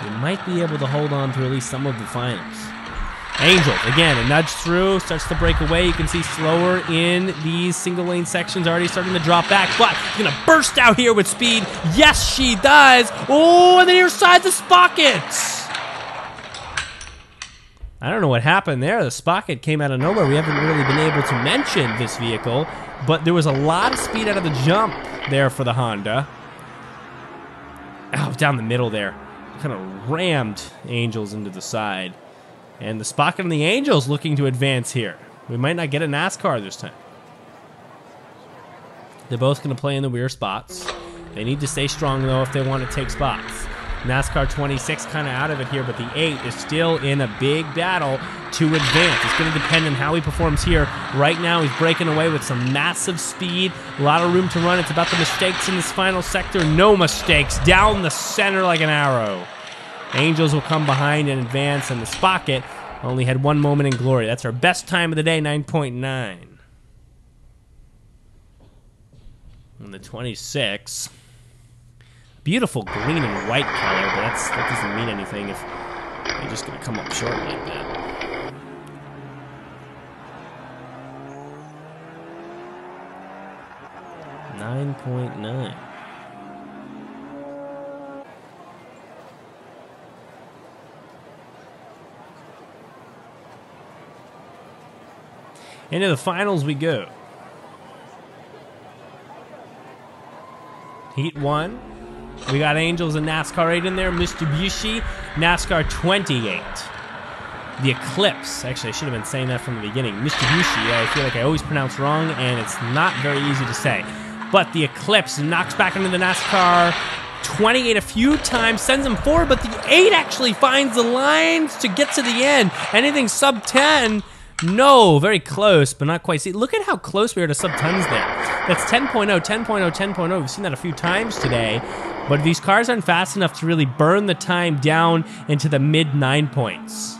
you might be able to hold on to at least some of the finals. Angels, again, a nudge through, starts to break away. You can see slower in these single lane sections, already starting to drop back, but to burst out here with speed. Yes, she does. Oh, and then here's side the Spocket. I don't know what happened there. The Spocket came out of nowhere. We haven't really been able to mention this vehicle, but there was a lot of speed out of the jump there for the Honda. Oh, down the middle there. Kind of rammed Angels into the side. And the Spocket and the Angels looking to advance here. We might not get a NASCAR this time. They're both going to play in the weird spots. They need to stay strong, though, if they want to take spots. NASCAR 26 kind of out of it here, but the 8 is still in a big battle to advance. It's going to depend on how he performs here. Right now, he's breaking away with some massive speed, a lot of room to run. It's about the mistakes in this final sector. No mistakes. Down the center like an arrow. Angels will come behind and advance, and the Spocket only had one moment in glory. That's our best time of the day, 9.9. And the 26 beautiful green and white color, but that's, that doesn't mean anything if they're just going to come up short like that. Nine point nine. Into the finals we go. Heat one. We got Angels and NASCAR 8 in there. Mitsubishi, NASCAR 28. The Eclipse. Actually, I should have been saying that from the beginning. Mitsubishi, I feel like I always pronounce wrong, and it's not very easy to say. But the Eclipse knocks back into the NASCAR 28 a few times, sends him forward, but the 8 actually finds the lines to get to the end. Anything sub 10, no, very close, but not quite. See, look at how close we are to sub 10s there. That's 10.0, 10.0, 10.0. We've seen that a few times today. But these cars aren't fast enough to really burn the time down into the mid nine points.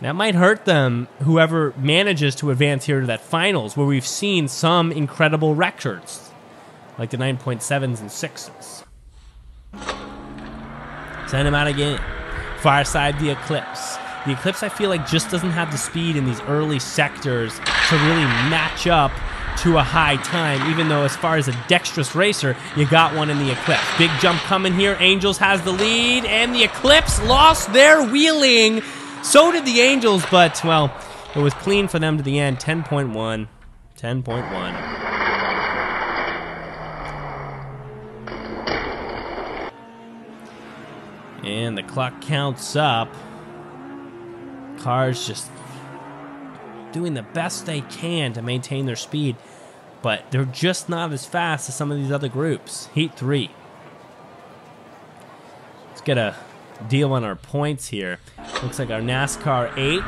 That might hurt them, whoever manages to advance here to that finals, where we've seen some incredible records, like the 9.7s and 6s. Send him out again. Far side the Eclipse. The Eclipse, I feel like, just doesn't have the speed in these early sectors to really match up to a high time, even though as far as a dexterous racer, you got one in the Eclipse. Big jump coming here. Angels has the lead, and the Eclipse lost their wheeling. So did the Angels, but, well, it was clean for them to the end. 10.1. 10.1. And the clock counts up. Cars just doing the best they can to maintain their speed, but they're just not as fast as some of these other groups. Heat 3. Let's get a deal on our points here. Looks like our NASCAR 8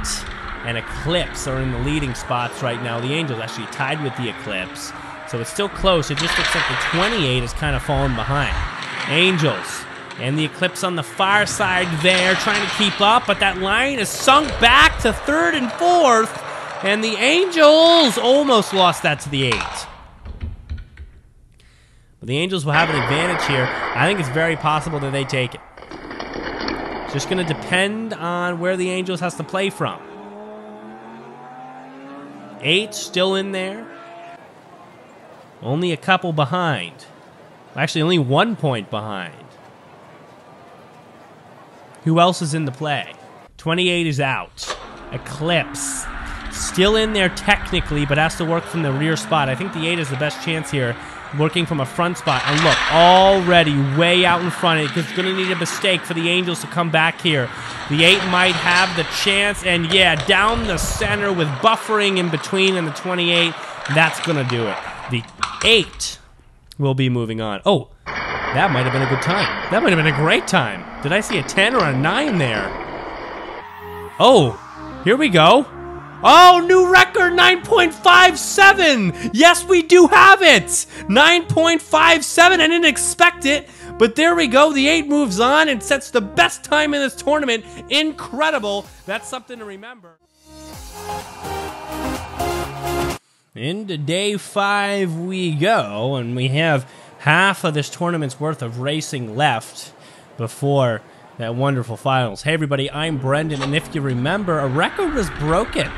and Eclipse are in the leading spots right now. The Angels actually tied with the Eclipse, so it's still close. It just looks like the 28 has kind of fallen behind. Angels and the Eclipse on the far side there, trying to keep up, but that line is sunk back to third and fourth. And the Angels almost lost that to the eight. But the Angels will have an advantage here. I think it's very possible that they take it. It's just going to depend on where the Angels has to play from. Eight still in there. Only a couple behind. Actually, only one point behind. Who else is in the play? 28 is out. Eclipse Still in there technically, but has to work from the rear spot. I think the 8 is the best chance here, working from a front spot. And look, already way out in front. It's going to need a mistake for the Angels to come back here. The 8 might have the chance, and yeah, down the center with buffering in between and the 28. That's going to do it. The 8 will be moving on. Oh, that might have been a good time. That might have been a great time. Did I see a 10 or a 9 there? Oh, here we go. Oh, new record 9.57. Yes, we do have it. 9.57. I didn't expect it, but there we go. The 8 moves on and sets the best time in this tournament. Incredible. That's something to remember. Into day 5 we go, and we have half of this tournament's worth of racing left before that wonderful finals. Hey everybody, I'm Brendan, and if you remember, a record was broken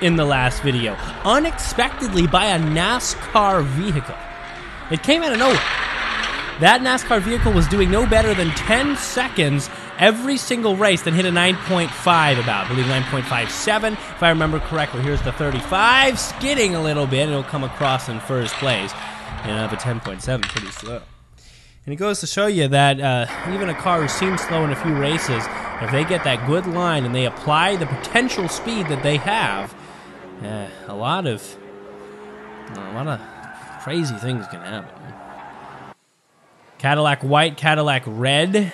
in the last video, unexpectedly by a NASCAR vehicle. It came out of nowhere. That NASCAR vehicle was doing no better than 10 seconds every single race that hit a 9.5 about. I believe 9.57, if I remember correctly. Here's the 35, skidding a little bit. It'll come across in first place. And have a 10.7, pretty slow. And it goes to show you that uh, even a car who seems slow in a few races, if they get that good line and they apply the potential speed that they have, uh, a lot of a lot of crazy things can happen. Cadillac white, Cadillac red.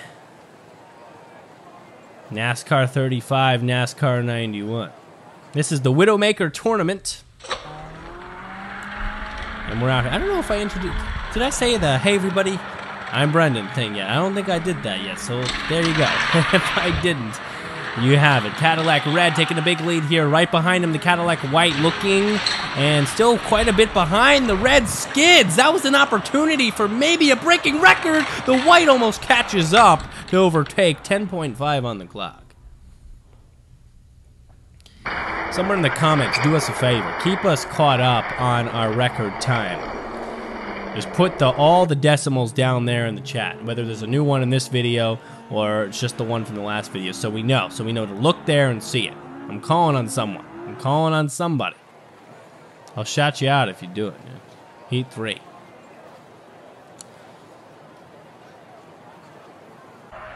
NASCAR 35, NASCAR 91. This is the Widowmaker tournament. And we're out. I don't know if I introduced. Did I say the hey everybody, I'm Brendan thing yet? I don't think I did that yet. So there you go. <laughs> if I didn't, you have it. Cadillac red taking a big lead here. Right behind him, the Cadillac white looking and still quite a bit behind the red skids. That was an opportunity for maybe a breaking record. The white almost catches up to overtake 10.5 on the clock. Somewhere in the comments, do us a favor. Keep us caught up on our record time. Just put the all the decimals down there in the chat, whether there's a new one in this video or it's just the one from the last video, so we know. So we know to look there and see it. I'm calling on someone. I'm calling on somebody. I'll shout you out if you do it. Heat three.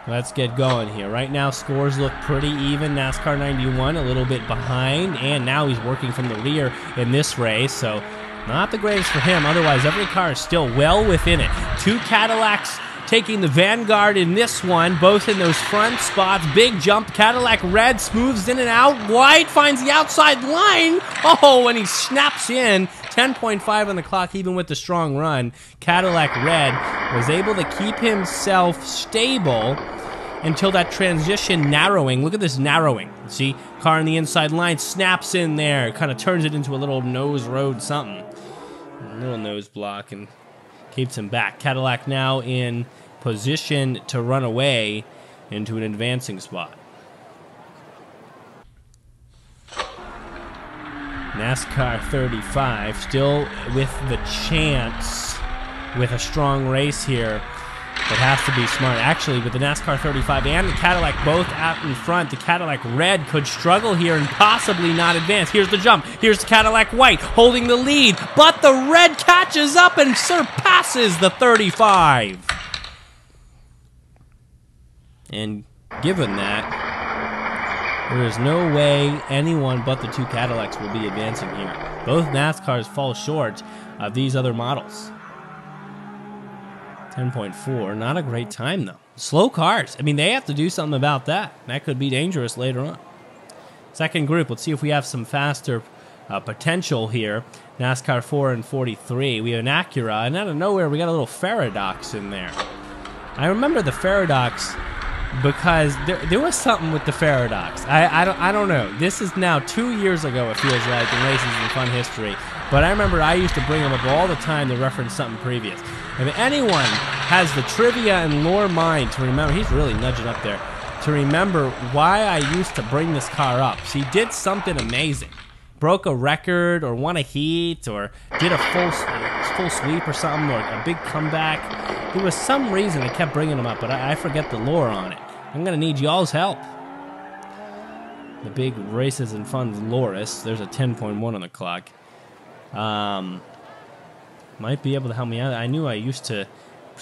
Let's get going here. Right now, scores look pretty even. NASCAR 91 a little bit behind, and now he's working from the rear in this race, so not the greatest for him. Otherwise, every car is still well within it. Two Cadillacs taking the vanguard in this one, both in those front spots. Big jump. Cadillac red smooths in and out. White finds the outside line. Oh, and he snaps in. 10.5 on the clock, even with the strong run. Cadillac red was able to keep himself stable until that transition narrowing. Look at this narrowing. See, car on the inside line snaps in there, kind of turns it into a little nose road something. Little nose block and keeps him back. Cadillac now in position to run away into an advancing spot. NASCAR 35 still with the chance with a strong race here it has to be smart. Actually, with the NASCAR 35 and the Cadillac both out in front, the Cadillac Red could struggle here and possibly not advance. Here's the jump. Here's the Cadillac White holding the lead, but the Red catches up and surpasses the 35. And given that, there is no way anyone but the two Cadillacs will be advancing here. Both NASCARs fall short of these other models. 10.4, not a great time though. Slow cars. I mean, they have to do something about that. That could be dangerous later on. Second group, let's see if we have some faster uh, potential here. NASCAR 4 and 43. We have an Acura, and out of nowhere, we got a little Faradox in there. I remember the Faradox because there, there was something with the Faradox. I, I, don't, I don't know. This is now two years ago, it feels like, in Races and Fun history. But I remember I used to bring them up all the time to reference something previous. If anyone has the trivia and lore mind to remember, he's really nudging up there, to remember why I used to bring this car up. She did something amazing. Broke a record or won a heat or did a full full sweep or something or a big comeback. There was some reason I kept bringing them up, but I, I forget the lore on it. I'm going to need y'all's help. The big races and fun Loris. There's a 10.1 on the clock. Um, might be able to help me out. I knew I used to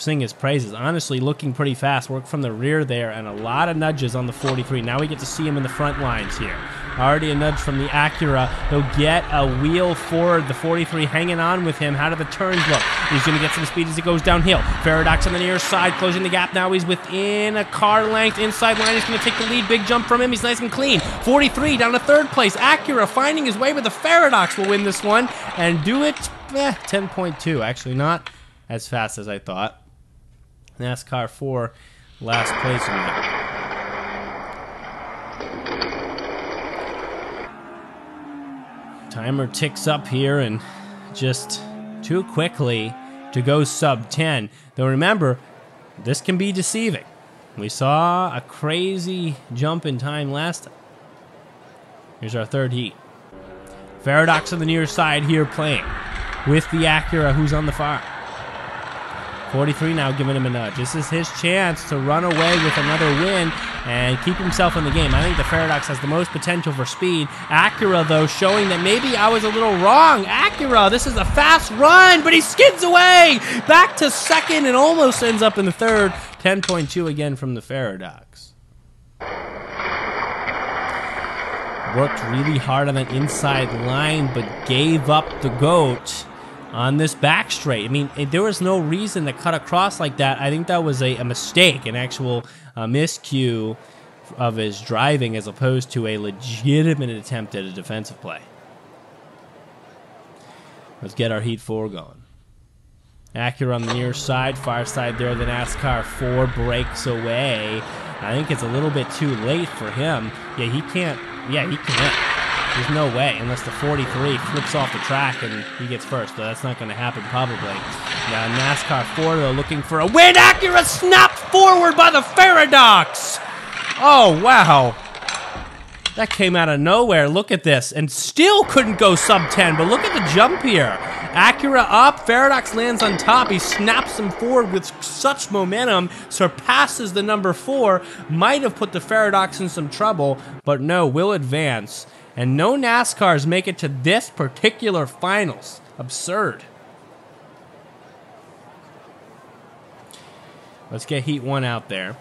sing his praises. Honestly, looking pretty fast. Work from the rear there, and a lot of nudges on the 43. Now we get to see him in the front lines here. Already a nudge from the Acura. He'll get a wheel forward. The 43 hanging on with him. How do the turns look? He's going to get some speed as he goes downhill. Faradox on the near side, closing the gap. Now he's within a car length. Inside line He's going to take the lead. Big jump from him. He's nice and clean. 43 down to third place. Acura finding his way with the Faradox will win this one and do it eh, 10.2. Actually, not as fast as I thought. NASCAR 4, last place in that. Timer ticks up here and just too quickly to go sub 10. Though remember, this can be deceiving. We saw a crazy jump in time last. Here's our third heat. Faradox on the near side here playing with the Acura who's on the far. 43 now giving him a nudge. This is his chance to run away with another win and keep himself in the game. I think the Faradox has the most potential for speed. Acura, though, showing that maybe I was a little wrong. Acura, this is a fast run, but he skids away. Back to second and almost ends up in the third. 10.2 again from the Faradox. Worked really hard on that inside line, but gave up the GOAT on this back straight. I mean, there was no reason to cut across like that. I think that was a, a mistake, an actual uh, miscue of his driving as opposed to a legitimate attempt at a defensive play. Let's get our Heat 4 going. Acura on the near side, far side there. The NASCAR 4 breaks away. I think it's a little bit too late for him. Yeah, he can't. Yeah, he can't. There's no way, unless the 43 flips off the track and he gets first. But that's not going to happen, probably. Now, NASCAR 4, though, looking for a win. Acura snapped forward by the Faradox. Oh, wow. That came out of nowhere. Look at this. And still couldn't go sub 10, but look at the jump here. Acura up, Faradox lands on top. He snaps him forward with such momentum, surpasses the number four. Might have put the Faradox in some trouble, but no, will advance. And no NASCARs make it to this particular finals. Absurd. Let's get Heat 1 out there.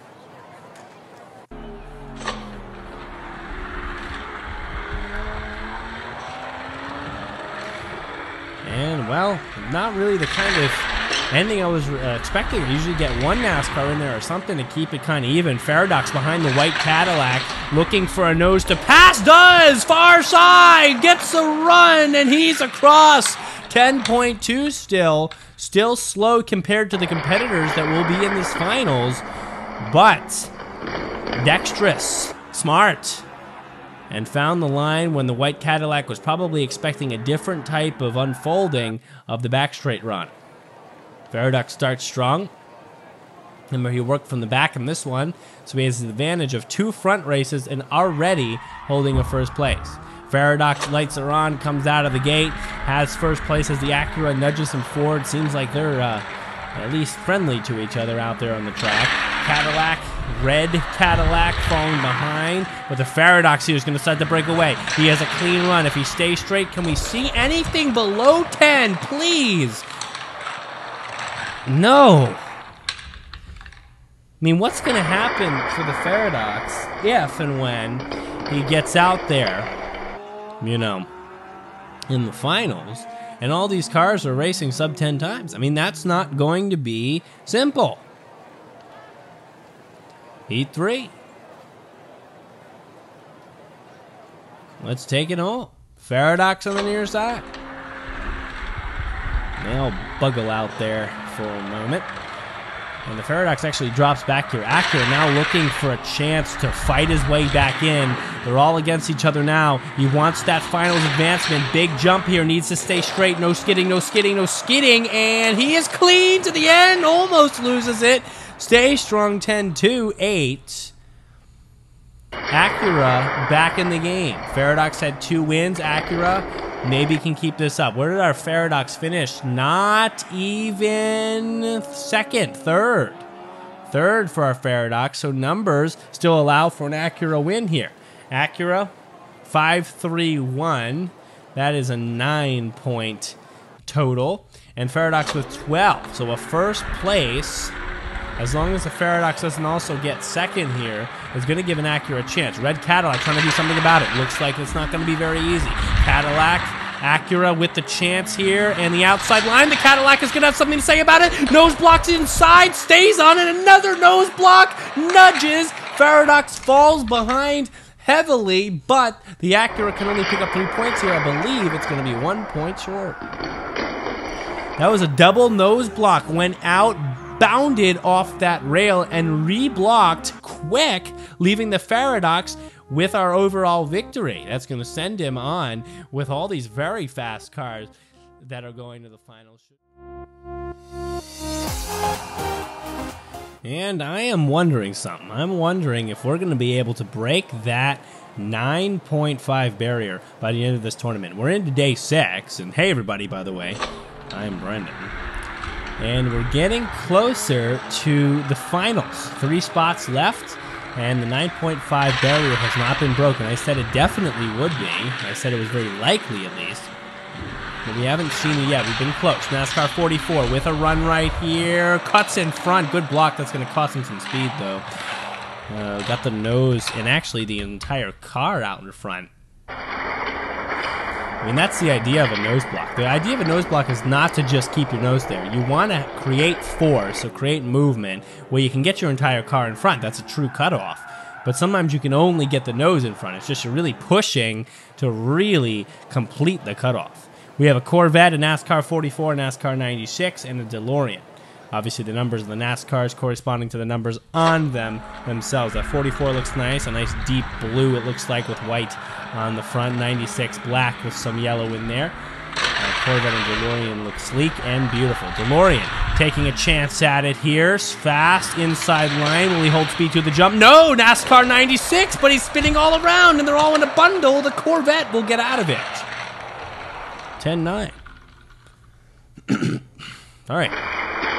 And, well, not really the kind of ending I was uh, expecting. Usually get one NASCAR in there or something to keep it kind of even. Faradox behind the white Cadillac looking for a nose to pass. Does! Far side! Gets a run and he's across. 10.2 still. Still slow compared to the competitors that will be in this finals. But dexterous, smart, and found the line when the white Cadillac was probably expecting a different type of unfolding of the back straight run. Faradox starts strong. Remember, he worked from the back in this one, so he has the advantage of two front races and already holding a first place. Faradox lights are on, comes out of the gate, has first place as the Acura nudges him forward. Seems like they're uh, at least friendly to each other out there on the track. Cadillac, red Cadillac falling behind, but the Faradox here is going to start to break away. He has a clean run. If he stays straight, can we see anything below 10, please? No. I mean, what's going to happen for the Faradox if and when he gets out there, you know, in the finals, and all these cars are racing sub 10 times? I mean, that's not going to be simple. Heat three. Let's take it home. Faradox on the near side. They'll buggle out there for a moment. And the Faradox actually drops back here. Acura now looking for a chance to fight his way back in. They're all against each other now. He wants that finals advancement. Big jump here. Needs to stay straight. No skidding, no skidding, no skidding. And he is clean to the end. Almost loses it. Stay strong 10 2 8. Acura back in the game. Faradox had two wins. Acura maybe can keep this up. Where did our Faradox finish? Not even second, third. Third for our Faradox. So numbers still allow for an Acura win here. Acura 531. That is a nine point total. And Faradox with 12. So a first place as long as the Faradox doesn't also get second here, it's going to give an Acura a chance. Red Cadillac trying to do something about it. Looks like it's not going to be very easy. Cadillac, Acura with the chance here, and the outside line. The Cadillac is going to have something to say about it. Nose blocks inside, stays on it. Another nose block, nudges. Faradox falls behind heavily, but the Acura can only pick up three points here. I believe it's going to be one point short. That was a double nose block. Went out, bounded off that rail and reblocked quick, leaving the Faradox with our overall victory. That's going to send him on with all these very fast cars that are going to the final. And I am wondering something. I'm wondering if we're going to be able to break that 9.5 barrier by the end of this tournament. We're into day six, and hey, everybody, by the way, I'm Brendan. And we're getting closer to the finals. Three spots left, and the 9.5 barrier has not been broken. I said it definitely would be. I said it was very likely, at least. But we haven't seen it yet. We've been close. NASCAR 44 with a run right here. Cuts in front. Good block. That's going to cost him some speed, though. Uh, got the nose and actually the entire car out in front. I mean, that's the idea of a nose block. The idea of a nose block is not to just keep your nose there. You want to create force, so create movement, where you can get your entire car in front. That's a true cutoff. But sometimes you can only get the nose in front. It's just you're really pushing to really complete the cutoff. We have a Corvette, a NASCAR 44, a NASCAR 96, and a DeLorean. Obviously, the numbers of the NASCARs corresponding to the numbers on them themselves. That 44 looks nice, a nice deep blue, it looks like, with white on the front. 96 black with some yellow in there. Uh, Corvette and DeLorean look sleek and beautiful. DeLorean taking a chance at it here. Fast inside line. Will he hold speed to the jump? No! NASCAR 96, but he's spinning all around and they're all in a bundle. The Corvette will get out of it. 10 9. <clears throat> all right.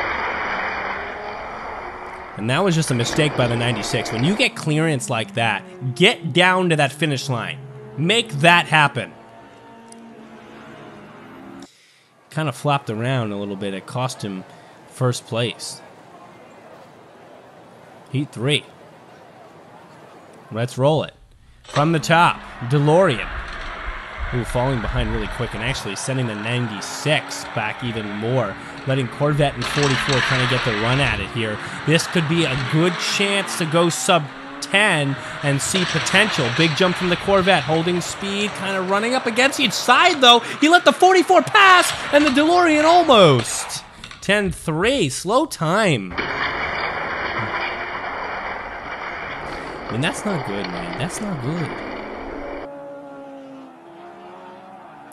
And that was just a mistake by the 96. When you get clearance like that, get down to that finish line. Make that happen. Kind of flopped around a little bit. It cost him first place. Heat three. Let's roll it. From the top, DeLorean. Falling behind really quick and actually sending the 96 back even more. Letting Corvette and 44 kind of get the run at it here. This could be a good chance to go sub 10 and see potential. Big jump from the Corvette, holding speed, kind of running up against each side though. He let the 44 pass and the DeLorean almost. 10 3, slow time. I mean, that's not good, man. That's not good.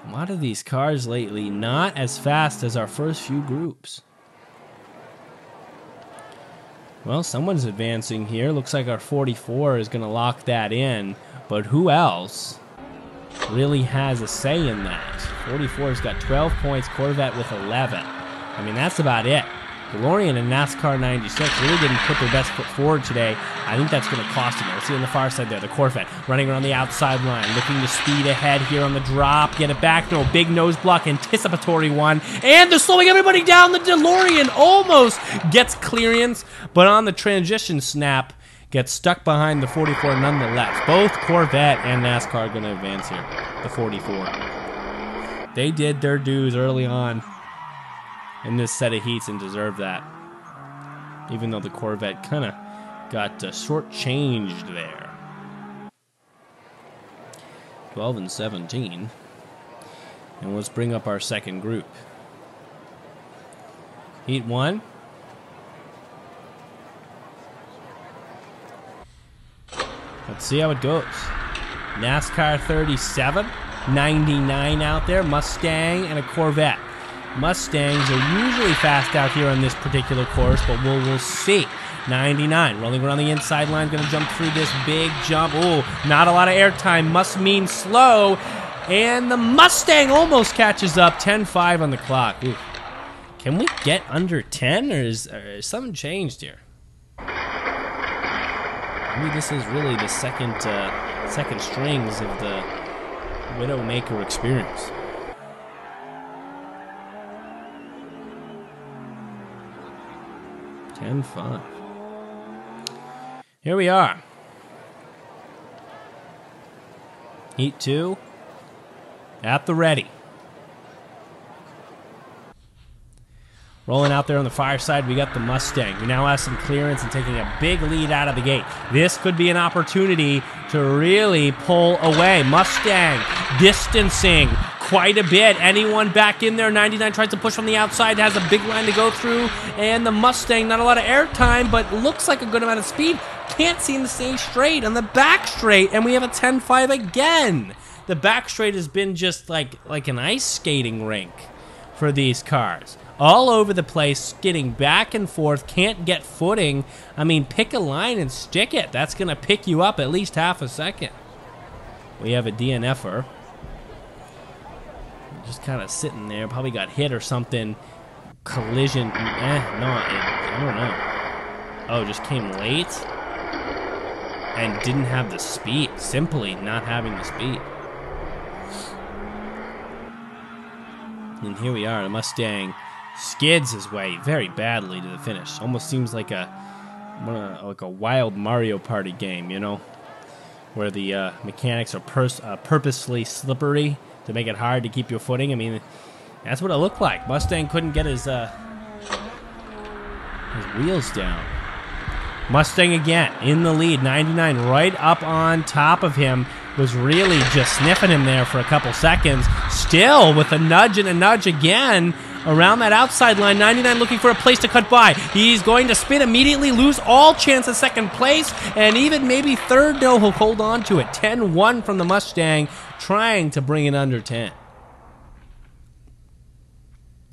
A lot of these cars lately not as fast as our first few groups. Well, someone's advancing here. Looks like our 44 is going to lock that in. But who else really has a say in that? 44's got 12 points, Corvette with 11. I mean, that's about it. DeLorean and NASCAR 96 really didn't put their best foot forward today. I think that's going to cost them. Let's see on the far side there. The Corvette running around the outside line, looking to speed ahead here on the drop. Get it back. No, big nose block, anticipatory one. And they're slowing everybody down. The DeLorean almost gets clearance, but on the transition snap, gets stuck behind the 44 nonetheless. Both Corvette and NASCAR are going to advance here. The 44. They did their dues early on in this set of heats and deserve that. Even though the Corvette kind of got uh, shortchanged there. 12 and 17. And let's bring up our second group. Heat 1. Let's see how it goes. NASCAR 37, 99 out there, Mustang, and a Corvette. Mustangs are usually fast out here on this particular course, but we'll, we'll see. 99, rolling around the inside line, going to jump through this big jump. Oh, not a lot of airtime, must mean slow. And the Mustang almost catches up, 10-5 on the clock. Ooh. Can we get under 10, or is, or is something changed here? Maybe this is really the second, uh, second strings of the Widowmaker experience. 10 5. Here we are. Heat 2 at the ready. Rolling out there on the fire side, we got the Mustang. We now have some clearance and taking a big lead out of the gate. This could be an opportunity to really pull away. Mustang distancing quite a bit. Anyone back in there? 99 tries to push from the outside, has a big line to go through, and the Mustang, not a lot of air time, but looks like a good amount of speed. Can't seem to stay straight on the back straight, and we have a 10-5 again. The back straight has been just like like an ice skating rink for these cars. All over the place, getting back and forth, can't get footing. I mean, pick a line and stick it. That's going to pick you up at least half a second. We have a DNFer just kind of sitting there. Probably got hit or something. Collision. Eh, no, I don't know. Oh, just came late and didn't have the speed. Simply not having the speed. And here we are. The Mustang skids his way very badly to the finish. Almost seems like a like a wild Mario Party game, you know, where the uh, mechanics are uh, purposely slippery to make it hard to keep your footing. I mean, that's what it looked like. Mustang couldn't get his uh, his wheels down. Mustang again in the lead, 99 right up on top of him. Was really just sniffing him there for a couple seconds. Still with a nudge and a nudge again around that outside line. 99 looking for a place to cut by. He's going to spin immediately, lose all chance of second place, and even maybe third. No, he'll hold on to it. 10 1 from the Mustang, trying to bring it under 10.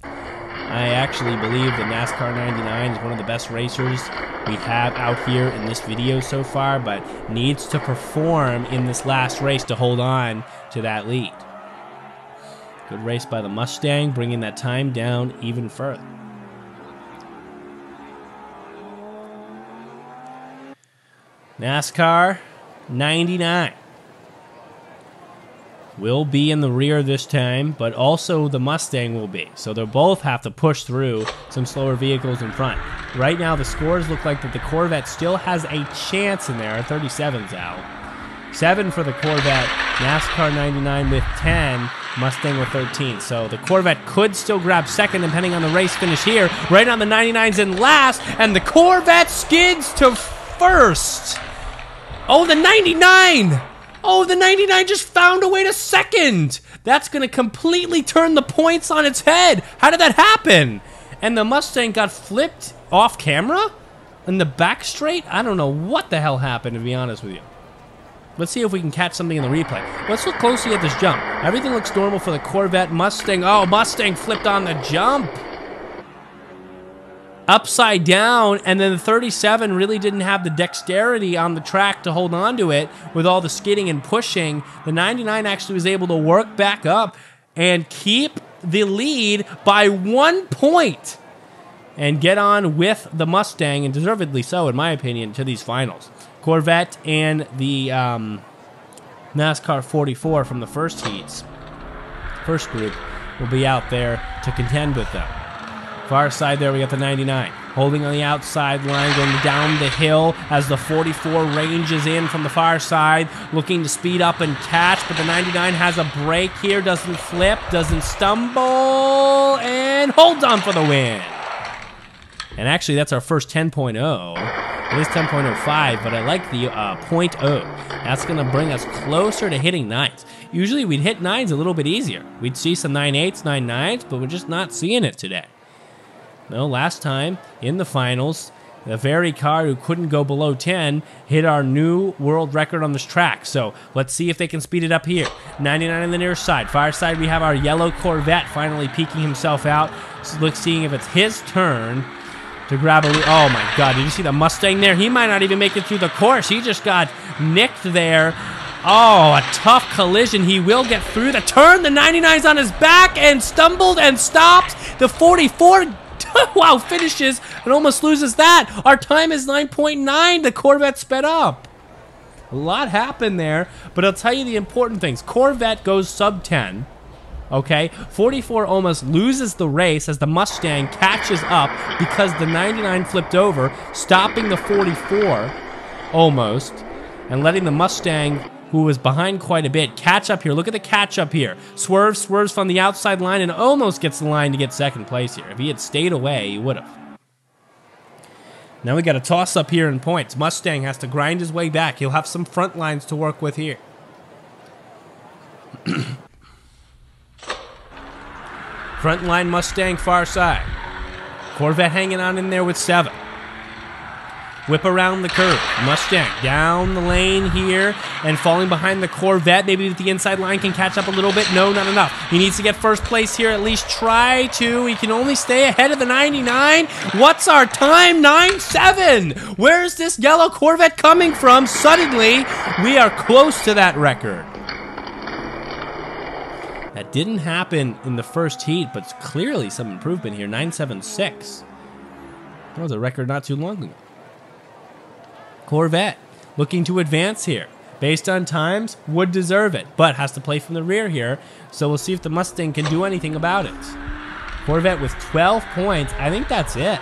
I actually believe that NASCAR 99 is one of the best racers we have out here in this video so far, but needs to perform in this last race to hold on to that lead. Good race by the Mustang, bringing that time down even further. NASCAR 99 will be in the rear this time, but also the Mustang will be. So they'll both have to push through some slower vehicles in front. Right now, the scores look like that the Corvette still has a chance in there. 37's out. 7 for the Corvette, NASCAR 99 with 10, Mustang with 13. So the Corvette could still grab second depending on the race finish here. Right on the 99's in last, and the Corvette skids to first. Oh, the 99! Oh, the 99 just found a way to second. That's going to completely turn the points on its head. How did that happen? And the Mustang got flipped off camera in the back straight? I don't know what the hell happened, to be honest with you. Let's see if we can catch something in the replay. Let's look closely at this jump. Everything looks normal for the Corvette Mustang. Oh, Mustang flipped on the jump upside down, and then the 37 really didn't have the dexterity on the track to hold on to it with all the skidding and pushing. The 99 actually was able to work back up and keep the lead by one point and get on with the Mustang, and deservedly so, in my opinion, to these finals. Corvette and the um, NASCAR 44 from the first heats, first group, will be out there to contend with them. Far side there, we got the 99. Holding on the outside line, going down the hill as the 44 ranges in from the far side, looking to speed up and catch, but the 99 has a break here, doesn't flip, doesn't stumble, and holds on for the win. And actually, that's our first 10.0. It is 10.05, but I like the uh, 0.0. That's going to bring us closer to hitting nines. Usually we'd hit nines a little bit easier. We'd see some 9.8s, 9.9s, but we're just not seeing it today. No, last time in the finals, the very car who couldn't go below 10 hit our new world record on this track. So let's see if they can speed it up here. 99 on the near side. Far side, we have our yellow Corvette finally peeking himself out. So look, seeing if it's his turn to grab a. lead. Oh my God! Did you see the Mustang there? He might not even make it through the course. He just got nicked there. Oh, a tough collision. He will get through the turn. The 99's on his back and stumbled and stopped. The 44 <laughs> wow, finishes and almost loses that. Our time is 9.9. The Corvette sped up. A lot happened there, but I'll tell you the important things. Corvette goes sub 10. Okay, 44 almost loses the race as the Mustang catches up because the 99 flipped over, stopping the 44 almost, and letting the Mustang who was behind quite a bit. Catch up here. Look at the catch up here. Swerve, swerves from the outside line and almost gets the line to get second place here. If he had stayed away, he would have. Now we got a toss up here in points. Mustang has to grind his way back. He'll have some front lines to work with here. <clears throat> front line Mustang far side. Corvette hanging on in there with seven. Whip around the curve. Mustang down the lane here and falling behind the Corvette. Maybe the inside line can catch up a little bit. No, not enough. He needs to get first place here. At least try to. He can only stay ahead of the 99. What's our time? 9-7. Where's this yellow Corvette coming from? Suddenly, we are close to that record. That didn't happen in the first heat, but clearly some improvement here. 976. That was a record not too long ago. Corvette looking to advance here. Based on times, would deserve it, but has to play from the rear here. So we'll see if the Mustang can do anything about it. Corvette with 12 points. I think that's it.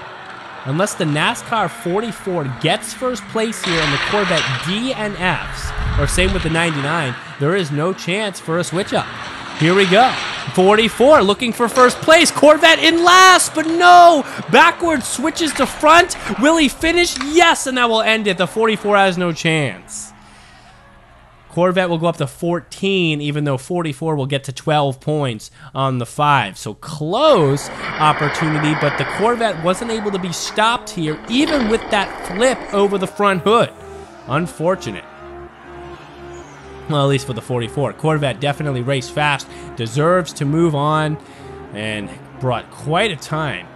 Unless the NASCAR 44 gets first place here and the Corvette D and Fs, or same with the 99, there is no chance for a switch up. Here we go. 44 looking for first place. Corvette in last, but no. Backwards switches to front. Will he finish? Yes, and that will end it. The 44 has no chance. Corvette will go up to 14, even though 44 will get to 12 points on the 5. So close opportunity, but the Corvette wasn't able to be stopped here, even with that flip over the front hood. Unfortunate. Well, at least for the 44. Corvette definitely raced fast, deserves to move on, and brought quite a time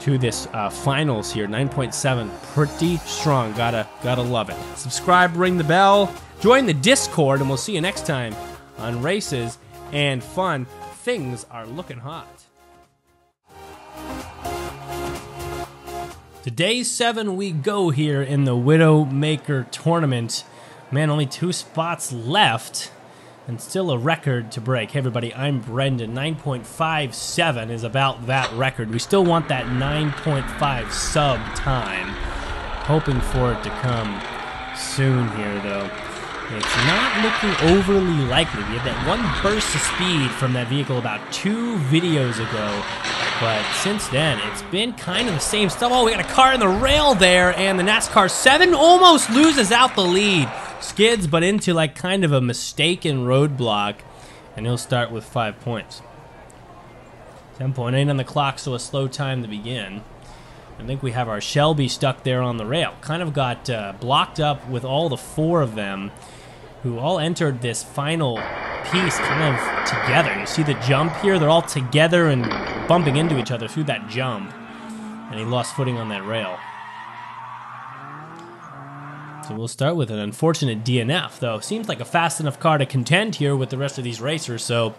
to this uh, finals here. 9.7, pretty strong. Gotta gotta love it. Subscribe, ring the bell, join the Discord, and we'll see you next time on Races and Fun. Things are looking hot. Today's seven we go here in the Widowmaker tournament. Man, only two spots left and still a record to break. Hey, everybody, I'm Brendan. 9.57 is about that record. We still want that 9.5 sub time. Hoping for it to come soon here, though. It's not looking overly likely. We had that one burst of speed from that vehicle about two videos ago, but since then, it's been kind of the same stuff. Oh, we got a car in the rail there, and the NASCAR 7 almost loses out the lead skids, but into like kind of a mistaken roadblock, and he'll start with five points. 10.8 on the clock, so a slow time to begin. I think we have our Shelby stuck there on the rail. Kind of got uh, blocked up with all the four of them who all entered this final piece kind of together. You see the jump here? They're all together and bumping into each other through that jump. And he lost footing on that rail. So we'll start with an unfortunate DNF, though. Seems like a fast enough car to contend here with the rest of these racers, so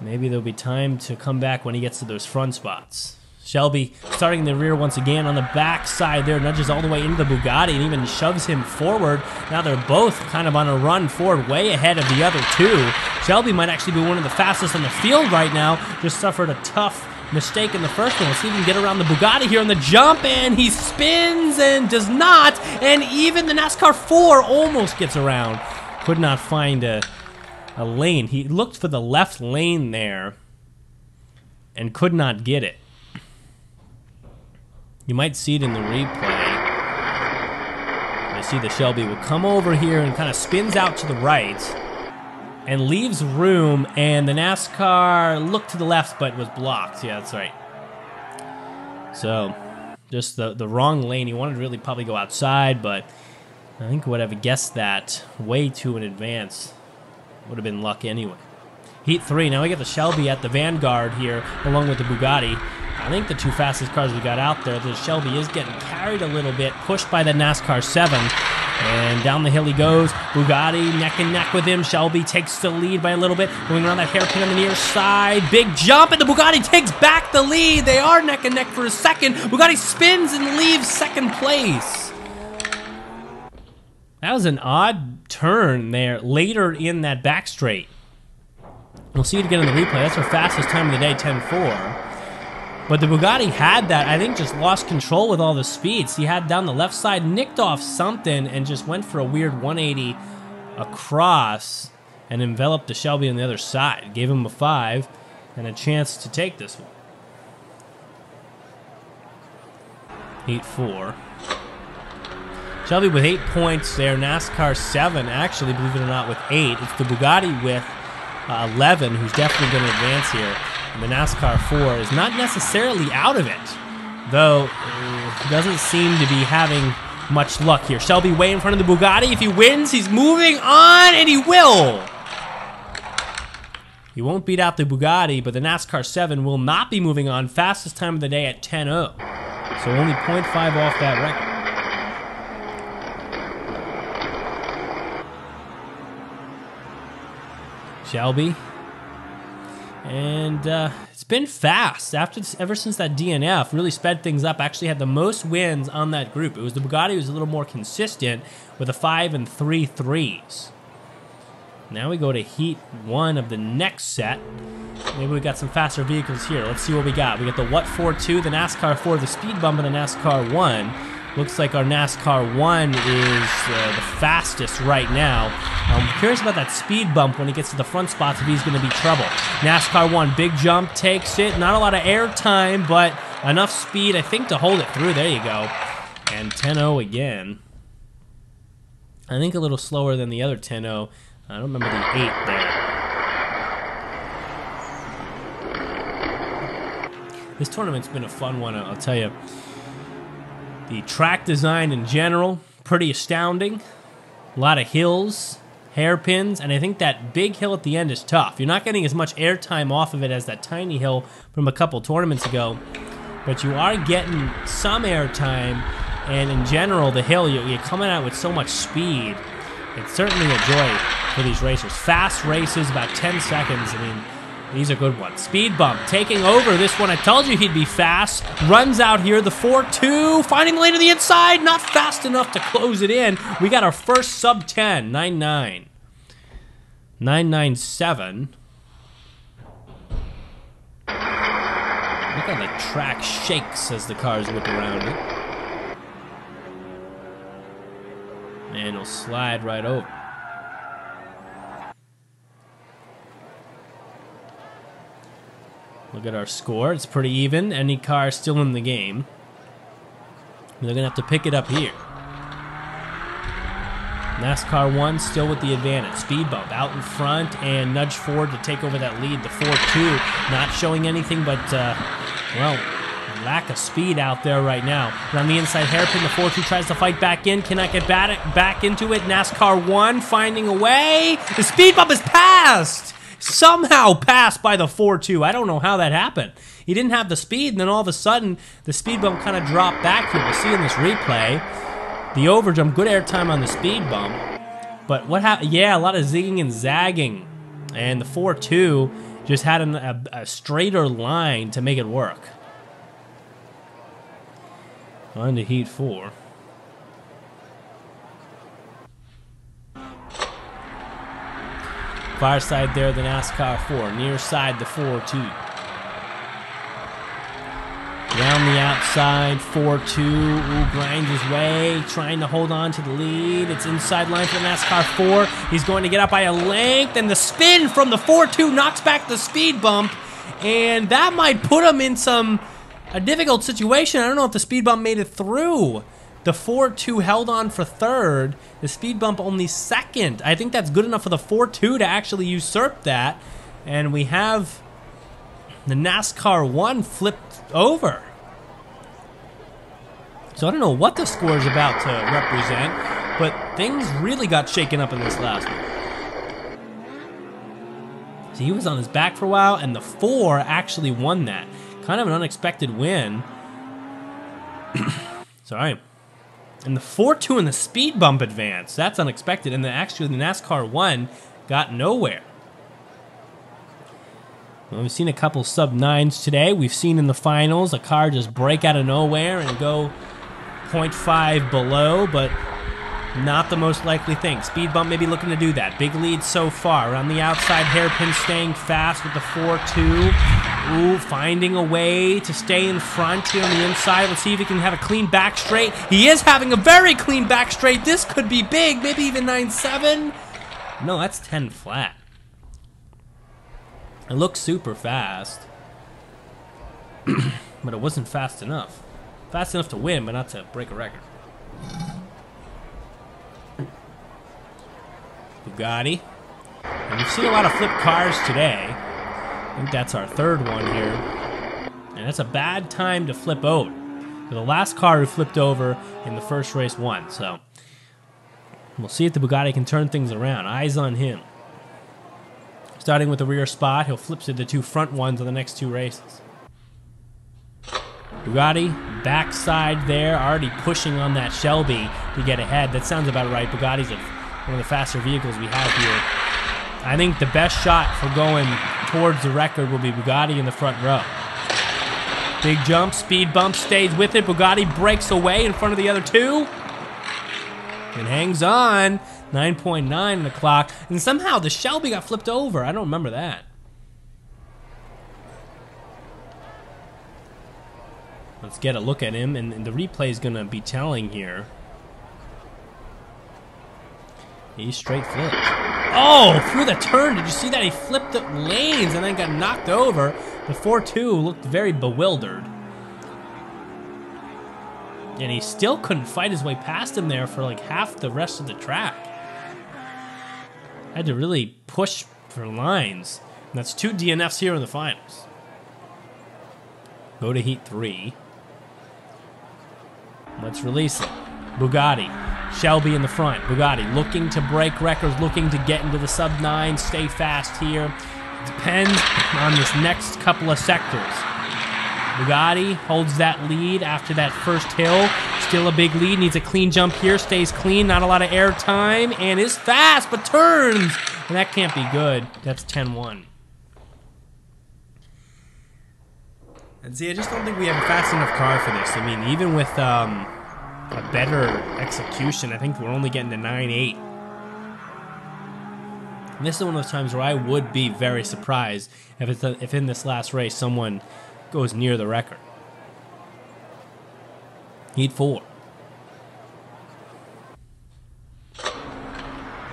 maybe there'll be time to come back when he gets to those front spots. Shelby starting in the rear once again on the back side there, nudges all the way into the Bugatti and even shoves him forward. Now they're both kind of on a run forward, way ahead of the other two. Shelby might actually be one of the fastest on the field right now, just suffered a tough mistake in the first one. Let's see if he can get around the Bugatti here on the jump, and he spins and does not. And even the NASCAR 4 almost gets around. Could not find a, a lane. He looked for the left lane there and could not get it. You might see it in the replay. I see the Shelby will come over here and kind of spins out to the right and leaves room, and the NASCAR looked to the left but was blocked. Yeah, that's right. So, just the, the wrong lane. He wanted to really probably go outside, but I think would have guessed that way too in advance. Would have been luck anyway. Heat three. Now we get the Shelby at the Vanguard here, along with the Bugatti. I think the two fastest cars we got out there. The Shelby is getting carried a little bit, pushed by the NASCAR 7. And down the hill he goes. Bugatti neck and neck with him. Shelby takes the lead by a little bit. Going around that hairpin on the near side. Big jump, and the Bugatti takes back the lead. They are neck and neck for a second. Bugatti spins and leaves second place. That was an odd turn there later in that back straight. We'll see it again in the replay. That's our fastest time of the day, 10-4. But the Bugatti had that, I think just lost control with all the speeds. He had down the left side, nicked off something, and just went for a weird 180 across and enveloped the Shelby on the other side. Gave him a five and a chance to take this one. Heat four. Shelby with eight points there. NASCAR seven, actually, believe it or not, with eight. It's the Bugatti with uh, 11 who's definitely going to advance here. The NASCAR 4 is not necessarily out of it, though doesn't seem to be having much luck here. Shelby way in front of the Bugatti. If he wins, he's moving on, and he will. He won't beat out the Bugatti, but the NASCAR 7 will not be moving on. Fastest time of the day at 10.0. So only 0.5 off that record. Shelby and uh, it's been fast after ever since that DNF really sped things up. Actually, had the most wins on that group. It was the Bugatti who was a little more consistent with a five and three threes. Now we go to heat one of the next set. Maybe we got some faster vehicles here. Let's see what we got. We got the What 4 2, the NASCAR 4, the Speed Bump, and the NASCAR 1. Looks like our NASCAR 1 is uh, the fastest right now. I'm curious about that speed bump when he gets to the front spots if he's going to be trouble. NASCAR 1, big jump, takes it. Not a lot of air time, but enough speed, I think, to hold it through. There you go. And 10-0 again. I think a little slower than the other 10-0. I don't remember the 8 there. This tournament's been a fun one, I'll tell you. The track design in general, pretty astounding. A lot of hills, hairpins, and I think that big hill at the end is tough. You're not getting as much airtime off of it as that tiny hill from a couple tournaments ago, but you are getting some airtime, and in general, the hill, you're coming out with so much speed. It's certainly a joy for these racers. Fast races, about 10 seconds. I mean, these are good ones. Speed bump taking over this one. I told you he'd be fast. Runs out here. The 4-2. Finding the lane to the inside. Not fast enough to close it in. We got our first sub 10. 9-9. 997. Look how the track shakes as the cars whip around it. And it'll slide right over. Look at our score. It's pretty even. Any car still in the game. They're going to have to pick it up here. NASCAR 1 still with the advantage. Speed bump out in front and nudge forward to take over that lead. The 4-2 not showing anything but, uh, well, lack of speed out there right now. And on the inside hairpin, the 4-2 tries to fight back in. Cannot get back, back into it. NASCAR 1 finding a way. The speed bump is passed somehow passed by the 4-2. I don't know how that happened. He didn't have the speed, and then all of a sudden, the speed bump kind of dropped back here. We'll see in this replay. The overjump, good air time on the speed bump. But what happened? Yeah, a lot of zigging and zagging. And the 4-2 just had an, a, a straighter line to make it work. On to Heat 4. Far side there, the NASCAR 4. Near side, the 4-2. Down the outside, 4-2. Ooh, grinds his way, trying to hold on to the lead. It's inside line for the NASCAR 4. He's going to get up by a length, and the spin from the 4-2 knocks back the speed bump. And that might put him in some a difficult situation. I don't know if the speed bump made it through. The 4-2 held on for third. The speed bump only second. I think that's good enough for the 4-2 to actually usurp that. And we have the NASCAR 1 flipped over. So I don't know what the score is about to represent, but things really got shaken up in this last one. So he was on his back for a while, and the 4 actually won that. Kind of an unexpected win. <coughs> Sorry. And the 4-2 and the speed bump advance. That's unexpected. And the, actually, the NASCAR 1 got nowhere. Well, we've seen a couple sub nines today. We've seen in the finals a car just break out of nowhere and go 0.5 below, but not the most likely thing. Speed bump maybe looking to do that. Big lead so far. On the outside, hairpin staying fast with the 4-2. Ooh, finding a way to stay in front here on the inside. Let's see if he can have a clean back straight. He is having a very clean back straight. This could be big. Maybe even 9-7. No, that's 10 flat. It looks super fast. <clears throat> but it wasn't fast enough. Fast enough to win, but not to break a record. Bugatti. And we've seen a lot of flipped cars today. I think that's our third one here. And that's a bad time to flip over. The last car who flipped over in the first race won, so we'll see if the Bugatti can turn things around. Eyes on him. Starting with the rear spot, he'll flip to the two front ones in the next two races. Bugatti, backside there, already pushing on that Shelby to get ahead. That sounds about right. Bugatti's one of the faster vehicles we have here. I think the best shot for going towards the record will be Bugatti in the front row. Big jump, speed bump, stays with it. Bugatti breaks away in front of the other two. And hangs on. 9.9 on the clock. And somehow the Shelby got flipped over. I don't remember that. Let's get a look at him, and the replay is going to be telling here. He straight flipped. Oh, through the turn. Did you see that? He flipped the lanes and then got knocked over. The 4-2 looked very bewildered. And he still couldn't fight his way past him there for like half the rest of the track. Had to really push for lines. And that's two DNFs here in the finals. Go to heat three. Let's release it. Bugatti. Shelby in the front. Bugatti looking to break records, looking to get into the sub nine, stay fast here. Depends on this next couple of sectors. Bugatti holds that lead after that first hill. Still a big lead. Needs a clean jump here. Stays clean. Not a lot of air time. And is fast, but turns. And that can't be good. That's 10 1. And see, I just don't think we have a fast enough car for this. I mean, even with um, a better execution, I think we're only getting to 9 8. And this is one of those times where I would be very surprised if, it's a, if in this last race someone goes near the record. Heat 4.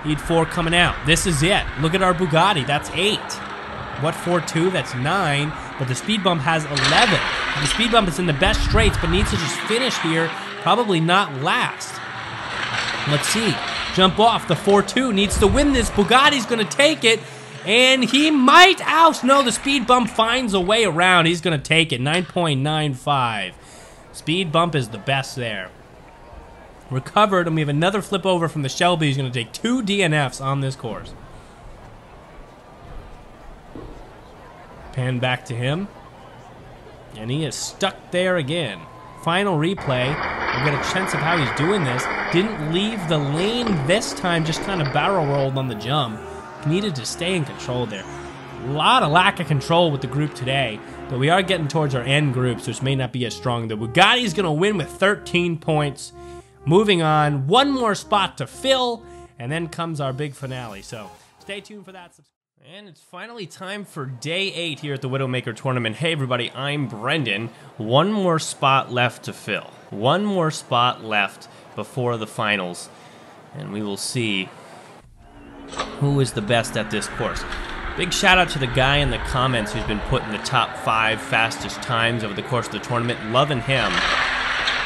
Heat 4 coming out. This is it. Look at our Bugatti. That's 8. What 4-2? That's 9. But the speed bump has 11. The speed bump is in the best straights, but needs to just finish here. Probably not last. Let's see. Jump off. The 4-2 needs to win this. Bugatti's going to take it. And he might out. No, the speed bump finds a way around. He's going to take it. 9.95. Speed bump is the best there. Recovered, and we have another flip over from the Shelby. He's going to take two DNFs on this course. Pan back to him. And he is stuck there again. Final replay. We get a sense of how he's doing this. Didn't leave the lane this time, just kind of barrel rolled on the jump. Needed to stay in control there. A lot of lack of control with the group today, but we are getting towards our end groups, which may not be as strong. The Bugatti's going to win with 13 points. Moving on, one more spot to fill, and then comes our big finale. So stay tuned for that. And it's finally time for day eight here at the Widowmaker tournament. Hey, everybody, I'm Brendan. One more spot left to fill. One more spot left before the finals. And we will see who is the best at this course. Big shout out to the guy in the comments who's been put in the top five fastest times over the course of the tournament. Loving him.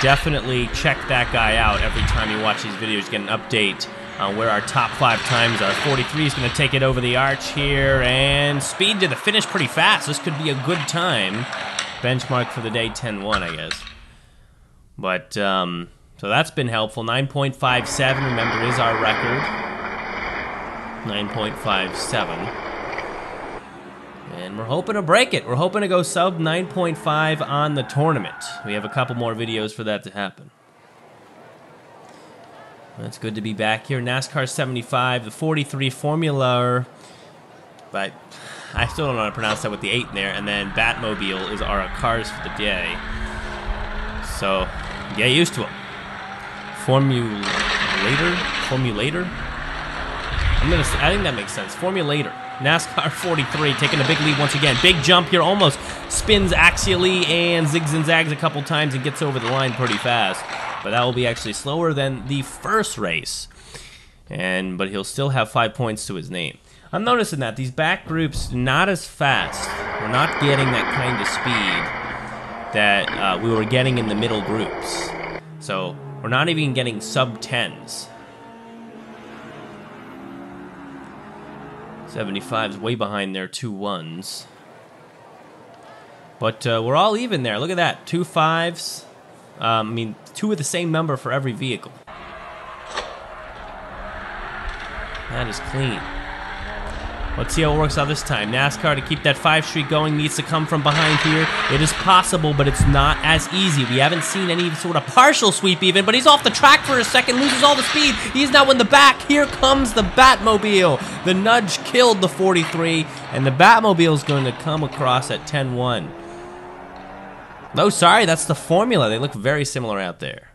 Definitely check that guy out every time you watch these videos. Get an update on where our top five times are. 43 is going to take it over the arch here, and speed to the finish pretty fast. This could be a good time. Benchmark for the day 10 1, I guess. But, um, so that's been helpful. 9.57, remember, is our record. 9.57. And we're hoping to break it. We're hoping to go sub 9.5 on the tournament. We have a couple more videos for that to happen. It's good to be back here. NASCAR 75, the 43 Formula, but I still don't know how to pronounce that with the 8 in there. And then Batmobile is our cars for the day. So get used to them. Formulator? Formulator? I'm gonna. I think that makes sense. Formulator. NASCAR <laughs> 43 taking a big lead once again. Big jump here, almost spins axially and zigs and zags a couple times and gets over the line pretty fast. But that will be actually slower than the first race. And but he'll still have five points to his name. I'm noticing that these back groups not as fast. We're not getting that kind of speed that uh, we were getting in the middle groups. So we're not even getting sub tens. 75's way behind there, two ones. But uh, we're all even there. Look at that. Two fives. Um, I mean, two with the same number for every vehicle. That is clean. Let's see how it works out this time. NASCAR to keep that five streak going needs to come from behind here. It is possible, but it's not as easy. We haven't seen any sort of partial sweep even, but he's off the track for a second, loses all the speed. He's now in the back. Here comes the Batmobile. The nudge killed the 43, and the Batmobile is going to come across at 10-1. No, sorry, that's the formula. They look very similar out there.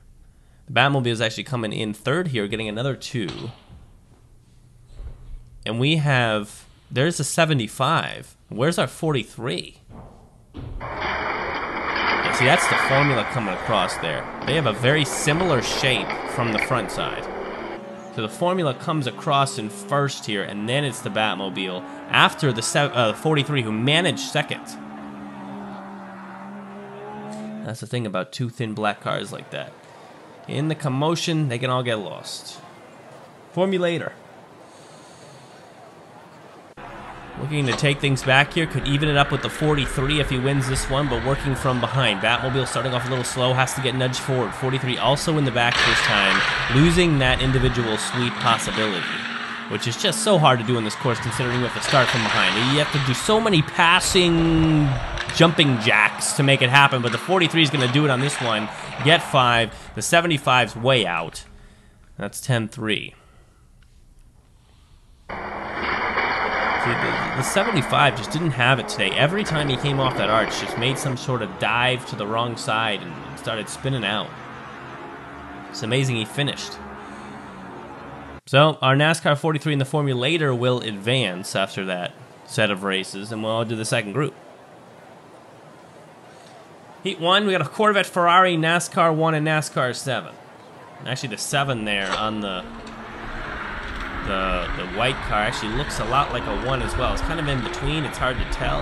The Batmobile is actually coming in third here, getting another two. And we have there's a 75. Where's our 43? A See, that's the formula coming across there. They have a very similar shape from the front side. So the formula comes across in first here, and then it's the Batmobile after the uh, 43 who managed second. That's the thing about two thin black cars like that. In the commotion, they can all get lost. Formulator. Looking to take things back here, could even it up with the 43 if he wins this one, but working from behind. Batmobile starting off a little slow, has to get nudged forward. 43 also in the back this time, losing that individual sweep possibility, which is just so hard to do in this course considering you have to start from behind. You have to do so many passing, jumping jacks to make it happen, but the 43 is going to do it on this one. Get five. The 75's way out. That's 10 3. the, the 75 just didn't have it today. Every time he came off that arch, just made some sort of dive to the wrong side and started spinning out. It's amazing he finished. So, our NASCAR 43 in the Formulator will advance after that set of races, and we'll do the second group. Heat 1, we got a Corvette Ferrari, NASCAR 1, and NASCAR 7. Actually, the 7 there on the the, the white car actually looks a lot like a 1 as well. It's kind of in between. It's hard to tell.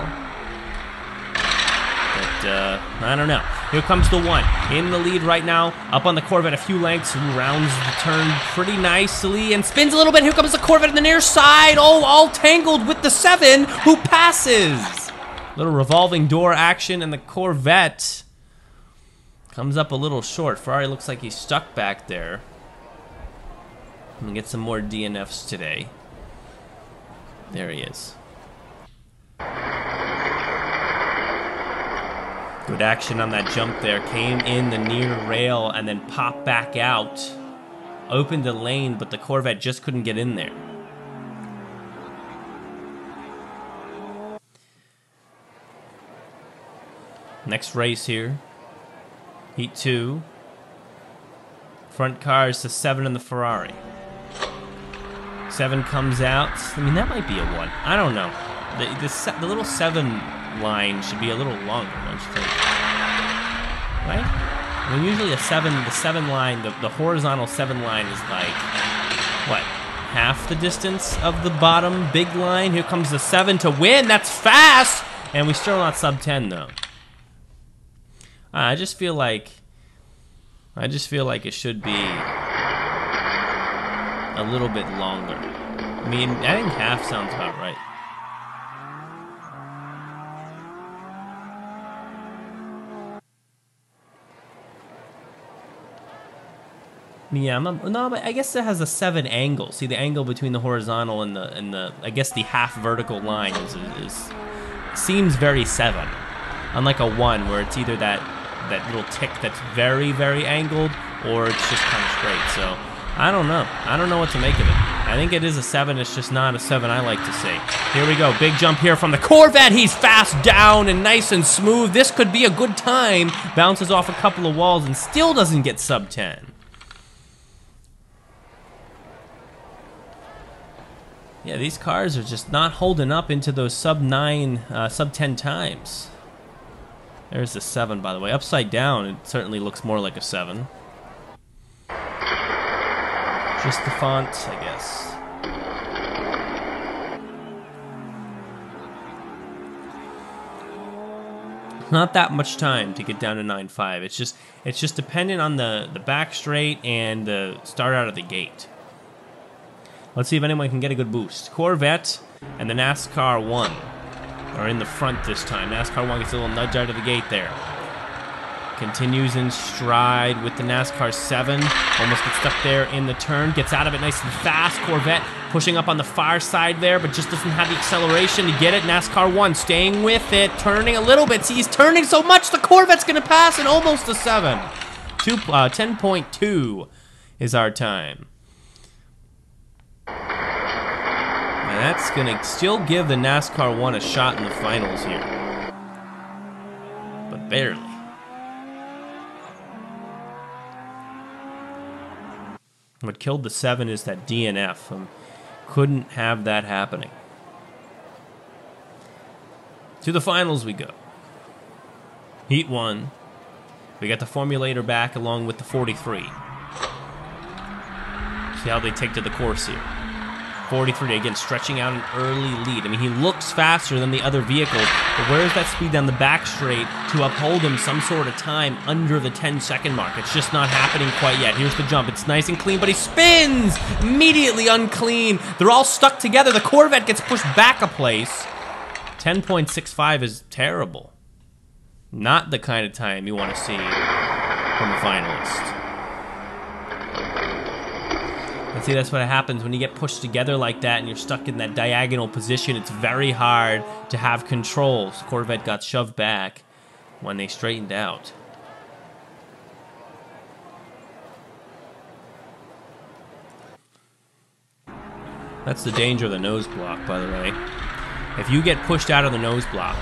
But, uh, I don't know. Here comes the 1. In the lead right now. Up on the Corvette a few lengths. Rounds the turn pretty nicely and spins a little bit. Here comes the Corvette on the near side. Oh, all tangled with the 7 who passes. Little revolving door action and the Corvette comes up a little short. Ferrari looks like he's stuck back there. I'm gonna get some more DNFs today. There he is. Good action on that jump there. Came in the near rail and then popped back out. Opened the lane, but the Corvette just couldn't get in there. Next race here. Heat 2. Front car is the 7 in the Ferrari. Seven comes out. I mean, that might be a one. I don't know. The, the, the little seven line should be a little longer, don't you think? Right? I mean, usually a seven, the seven line, the, the horizontal seven line is like, what, half the distance of the bottom big line? Here comes the seven to win. That's fast! And we still not sub 10, though. I just feel like, I just feel like it should be a little bit longer. I mean, I think half sounds about right. Yeah, I'm no, but I guess it has a seven angle. See the angle between the horizontal and the and the I guess the half vertical line is, is, seems very seven, unlike a one where it's either that that little tick that's very very angled or it's just kind of straight. So I don't know. I don't know what to make of it. I think it is a 7. It's just not a 7 I like to see. Here we go. Big jump here from the Corvette. He's fast down and nice and smooth. This could be a good time. Bounces off a couple of walls and still doesn't get sub 10. Yeah, these cars are just not holding up into those sub 9, uh, sub 10 times. There's the 7, by the way. Upside down, it certainly looks more like a 7. Just the font, I guess. Not that much time to get down to 9.5. It's just it's just dependent on the, the back straight and the start out of the gate. Let's see if anyone can get a good boost. Corvette and the NASCAR 1 are in the front this time. NASCAR 1 gets a little nudge out of the gate there. Continues in stride with the NASCAR 7. Almost gets stuck there in the turn. Gets out of it nice and fast. Corvette pushing up on the far side there, but just doesn't have the acceleration to get it. NASCAR 1 staying with it, turning a little bit. See, he's turning so much, the Corvette's going to pass in almost a 7. Two, uh, 10.2 is our time. And that's going to still give the NASCAR 1 a shot in the finals here. But barely. What killed the seven is that DNF. Um, couldn't have that happening. To the finals we go. Heat one. We got the formulator back along with the 43. See how they take to the course here. 43 again, stretching out an early lead. I mean, he looks faster than the other vehicles, but where's that speed down the back straight to uphold him some sort of time under the 10 second mark? It's just not happening quite yet. Here's the jump. It's nice and clean, but he spins immediately unclean. They're all stuck together. The Corvette gets pushed back a place. 10.65 is terrible. Not the kind of time you want to see from a finalist. And see, that's what happens when you get pushed together like that and you're stuck in that diagonal position. It's very hard to have controls. Corvette got shoved back when they straightened out. That's the danger of the nose block, by the way. If you get pushed out of the nose block,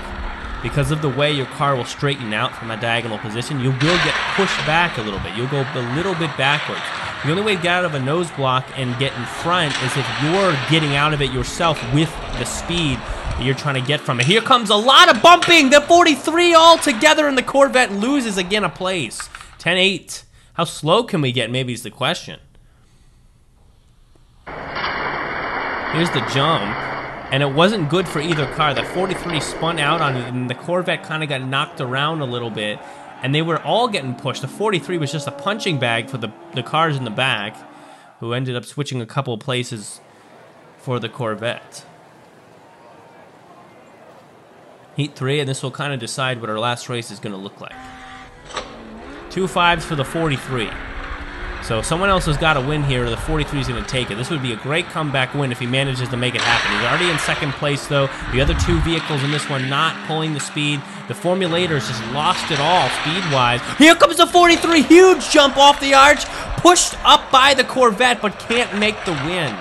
because of the way your car will straighten out from a diagonal position, you will get pushed back a little bit. You'll go a little bit backwards. The only way to get out of a nose block and get in front is if you're getting out of it yourself with the speed that you're trying to get from it. Here comes a lot of bumping. The 43 all together and the Corvette loses again a place. 10-8. How slow can we get maybe is the question. Here's the jump. And it wasn't good for either car. The 43 spun out on it, and the Corvette kind of got knocked around a little bit and they were all getting pushed. The 43 was just a punching bag for the, the cars in the back, who ended up switching a couple places for the Corvette. Heat 3, and this will kind of decide what our last race is going to look like. Two fives for the 43. So someone else has got to win here, the 43 is going to take it. This would be a great comeback win if he manages to make it happen. He's already in second place, though. The other two vehicles in this one not pulling the speed. The Formulator's just lost it all speed-wise. Here comes the 43. Huge jump off the arch. Pushed up by the Corvette, but can't make the win.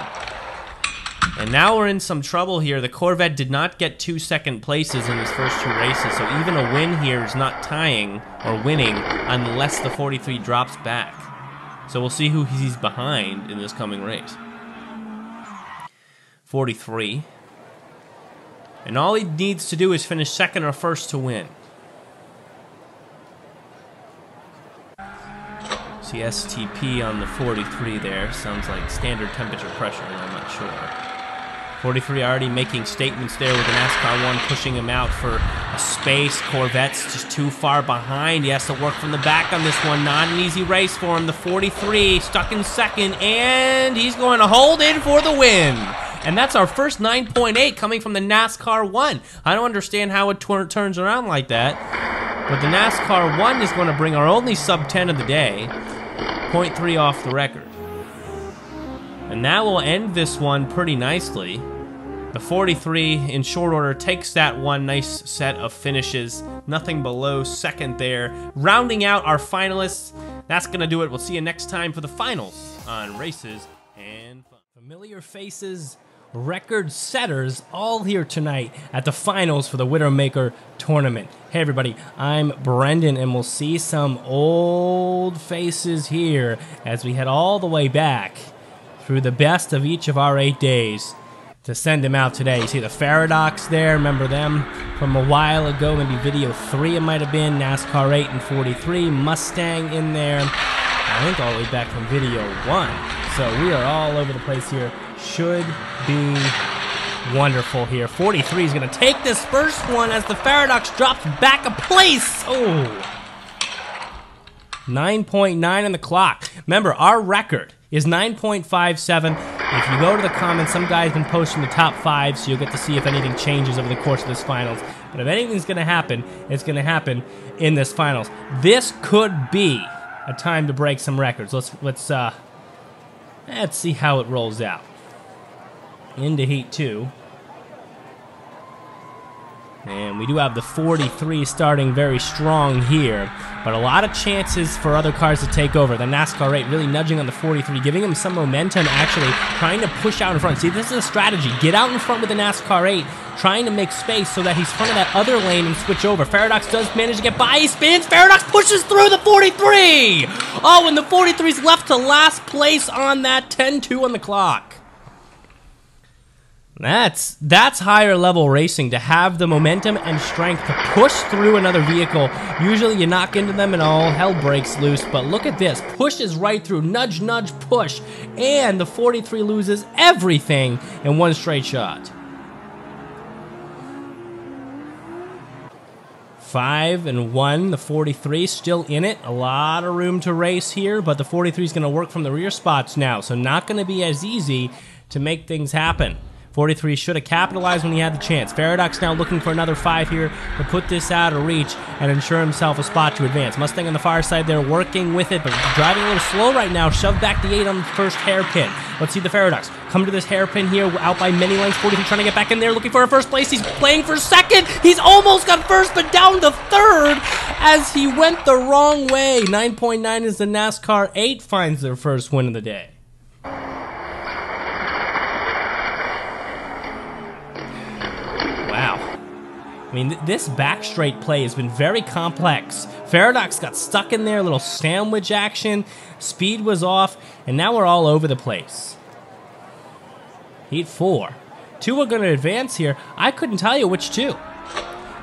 And now we're in some trouble here. The Corvette did not get two second places in his first two races, so even a win here is not tying or winning unless the 43 drops back. So we'll see who he's behind in this coming race. 43. And all he needs to do is finish second or first to win. See STP on the 43 there. Sounds like standard temperature pressure, I'm not sure. 43 already making statements there with the NASCAR 1 pushing him out for a space. Corvette's just too far behind. He has to work from the back on this one. Not an easy race for him. The 43 stuck in second, and he's going to hold in for the win. And that's our first 9.8 coming from the NASCAR 1. I don't understand how it turns around like that. But the NASCAR 1 is going to bring our only sub 10 of the day. 0.3 off the record. And that will end this one pretty nicely. The 43 in short order takes that one nice set of finishes. Nothing below second there. Rounding out our finalists. That's going to do it. We'll see you next time for the finals on Races and Fun. Familiar faces, record setters, all here tonight at the finals for the Widowmaker tournament. Hey everybody, I'm Brendan and we'll see some old faces here as we head all the way back through the best of each of our eight days to send him out today. You see the Faradox there, remember them from a while ago, maybe video 3 it might have been, NASCAR 8 and 43, Mustang in there, I think all the way back from video 1. So we are all over the place here. Should be wonderful here. 43 is going to take this first one as the Faradox drops back a place. Oh. 9.9 on the clock. Remember, our record is 9.57 if you go to the comments, some guy's been posting the top five, so you'll get to see if anything changes over the course of this finals. But if anything's going to happen, it's going to happen in this finals. This could be a time to break some records. Let's let's uh, let's see how it rolls out. Into heat two. And we do have the 43 starting very strong here, but a lot of chances for other cars to take over. The NASCAR 8 really nudging on the 43, giving him some momentum, actually trying to push out in front. See, this is a strategy. Get out in front with the NASCAR 8, trying to make space so that he's front of that other lane and switch over. Faradox does manage to get by. He spins. Faradox pushes through the 43. Oh, and the 43 is left to last place on that 10-2 on the clock. That's that's higher level racing to have the momentum and strength to push through another vehicle. Usually you knock into them and all hell breaks loose, but look at this. Pushes right through, nudge nudge push, and the 43 loses everything in one straight shot. Five and one, the 43 still in it. A lot of room to race here, but the 43 is going to work from the rear spots now, so not going to be as easy to make things happen. 43 should have capitalized when he had the chance. Faradox now looking for another five here to put this out of reach and ensure himself a spot to advance. Mustang on the far side there working with it, but driving a little slow right now. Shove back the eight on the first hairpin. Let's see the Faradox come to this hairpin here, out by many lengths. 43 trying to get back in there, looking for a first place. He's playing for second. He's almost got first, but down to third as he went the wrong way. 9.9 is the NASCAR 8 finds their first win of the day. I mean, th this back straight play has been very complex. Faradox got stuck in there, little sandwich action, speed was off, and now we're all over the place. Heat four. Two are going to advance here. I couldn't tell you which two.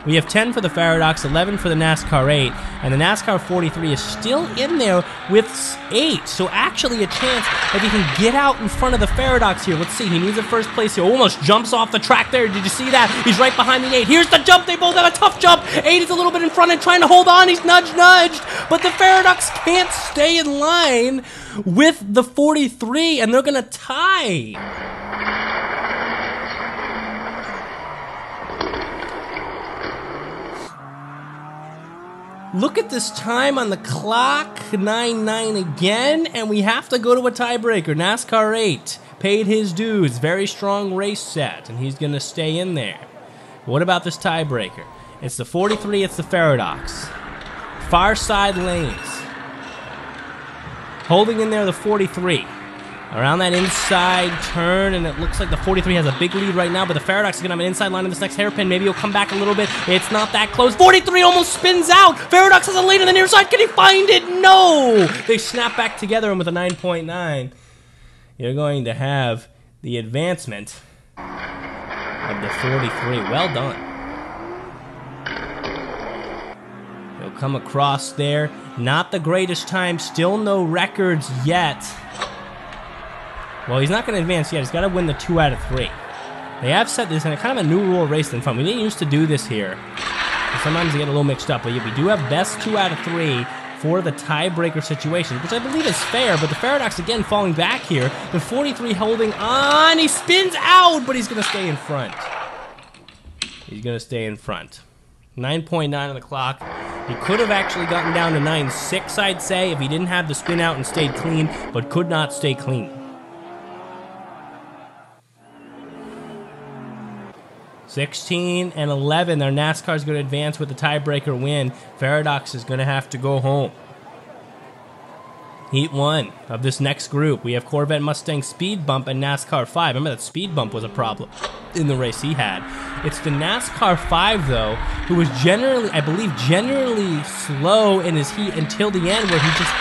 We have 10 for the Faradox, 11 for the NASCAR 8, and the NASCAR 43 is still in there with 8. So actually a chance that he can get out in front of the Faradox here. Let's see, he needs a first place here. Almost jumps off the track there. Did you see that? He's right behind the 8. Here's the jump. They both have a tough jump. 8 is a little bit in front and trying to hold on. He's nudge nudged, but the Faradox can't stay in line with the 43, and they're going to tie. Look at this time on the clock, 9-9 again, and we have to go to a tiebreaker. NASCAR 8 paid his dues, very strong race set, and he's going to stay in there. What about this tiebreaker? It's the 43, it's the Faradox. Far side lanes. Holding in there the 43 around that inside turn, and it looks like the 43 has a big lead right now, but the Faradox is going to have an inside line in this next hairpin. Maybe he'll come back a little bit. It's not that close. 43 almost spins out. Faradox has a lead on the near side. Can he find it? No! They snap back together, and with a 9.9, you're going to have the advancement of the 43. Well done. He'll come across there. Not the greatest time. Still no records yet. Well, he's not going to advance yet. He's got to win the two out of three. They have set this in a kind of a new rule Races and Fun. We didn't used to do this here. Sometimes they get a little mixed up, but yeah, we do have best two out of three for the tiebreaker situation, which I believe is fair, but the Faradox again falling back here. The 43 holding on. He spins out, but he's going to stay in front. He's going to stay in front. 9.9 on the clock. He could have actually gotten down to 9.6, I'd say, if he didn't have the spin out and stayed clean, but could not stay clean. 16 and 11. Their NASCAR is going to advance with the tiebreaker win. Faradox is going to have to go home. Heat 1 of this next group. We have Corvette Mustang Speed Bump and NASCAR 5. Remember that Speed Bump was a problem in the race he had. It's the NASCAR 5, though, who was generally, I believe, generally slow in his heat until the end where he just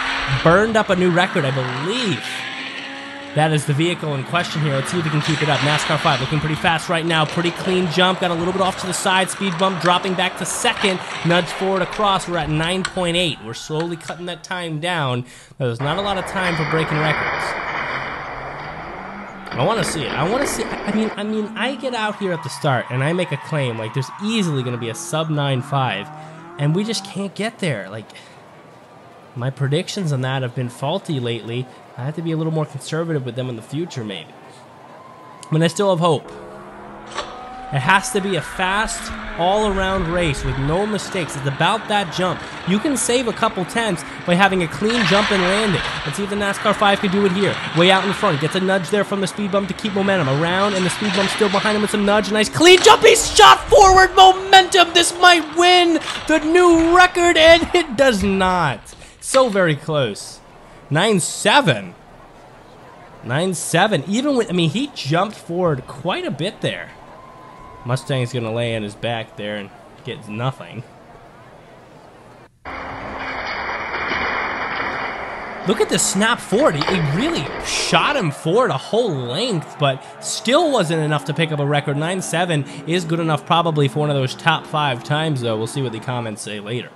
burned up a new record, I believe. That is the vehicle in question here. Let's see if we can keep it up. NASCAR 5 looking pretty fast right now. Pretty clean jump. Got a little bit off to the side. Speed bump dropping back to second. Nudge forward across. We're at 9.8. We're slowly cutting that time down. There's not a lot of time for breaking records. I want to see it. I want to see. I mean, I mean, I get out here at the start and I make a claim like there's easily going to be a sub 9.5, and we just can't get there. Like my predictions on that have been faulty lately. I have to be a little more conservative with them in the future, maybe. But I still have hope. It has to be a fast, all-around race with no mistakes. It's about that jump. You can save a couple tenths by having a clean jump and landing. Let's see if the NASCAR 5 can do it here. Way out in front. Gets a nudge there from the speed bump to keep momentum. Around, and the speed bump still behind him with some nudge. Nice clean jump. He's shot forward. Momentum. This might win the new record, and it does not. So very close. 9-7. 9-7. Even with, I mean, he jumped forward quite a bit there. Mustang's to lay on his back there and get nothing. Look at the snap forward. He, he really shot him forward a whole length, but still wasn't enough to pick up a record. 9-7 is good enough probably for one of those top five times, though. We'll see what the comments say later.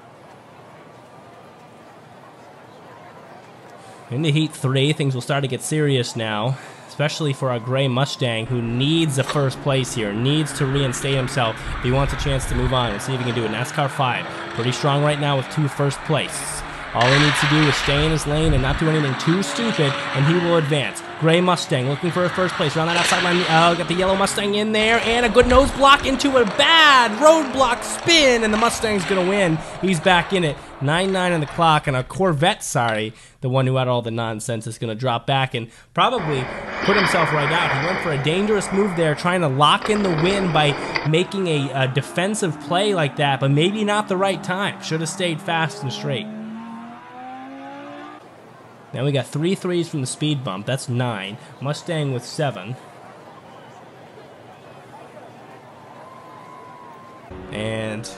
Into Heat 3, things will start to get serious now, especially for our Gray Mustang, who needs a first place here, needs to reinstate himself if he wants a chance to move on and see if he can do it. NASCAR 5, pretty strong right now with two first places. All he needs to do is stay in his lane and not do anything too stupid, and he will advance. Gray Mustang looking for a first place around that outside line. Oh, got the yellow Mustang in there, and a good nose block into a bad roadblock spin, and the Mustang's gonna win. He's back in it. 9-9 on the clock, and a Corvette, sorry, the one who had all the nonsense, is gonna drop back and probably put himself right out. He went for a dangerous move there, trying to lock in the win by making a, a defensive play like that, but maybe not the right time. Should have stayed fast and straight. Now we got three threes from the speed bump. That's nine. Mustang with seven. And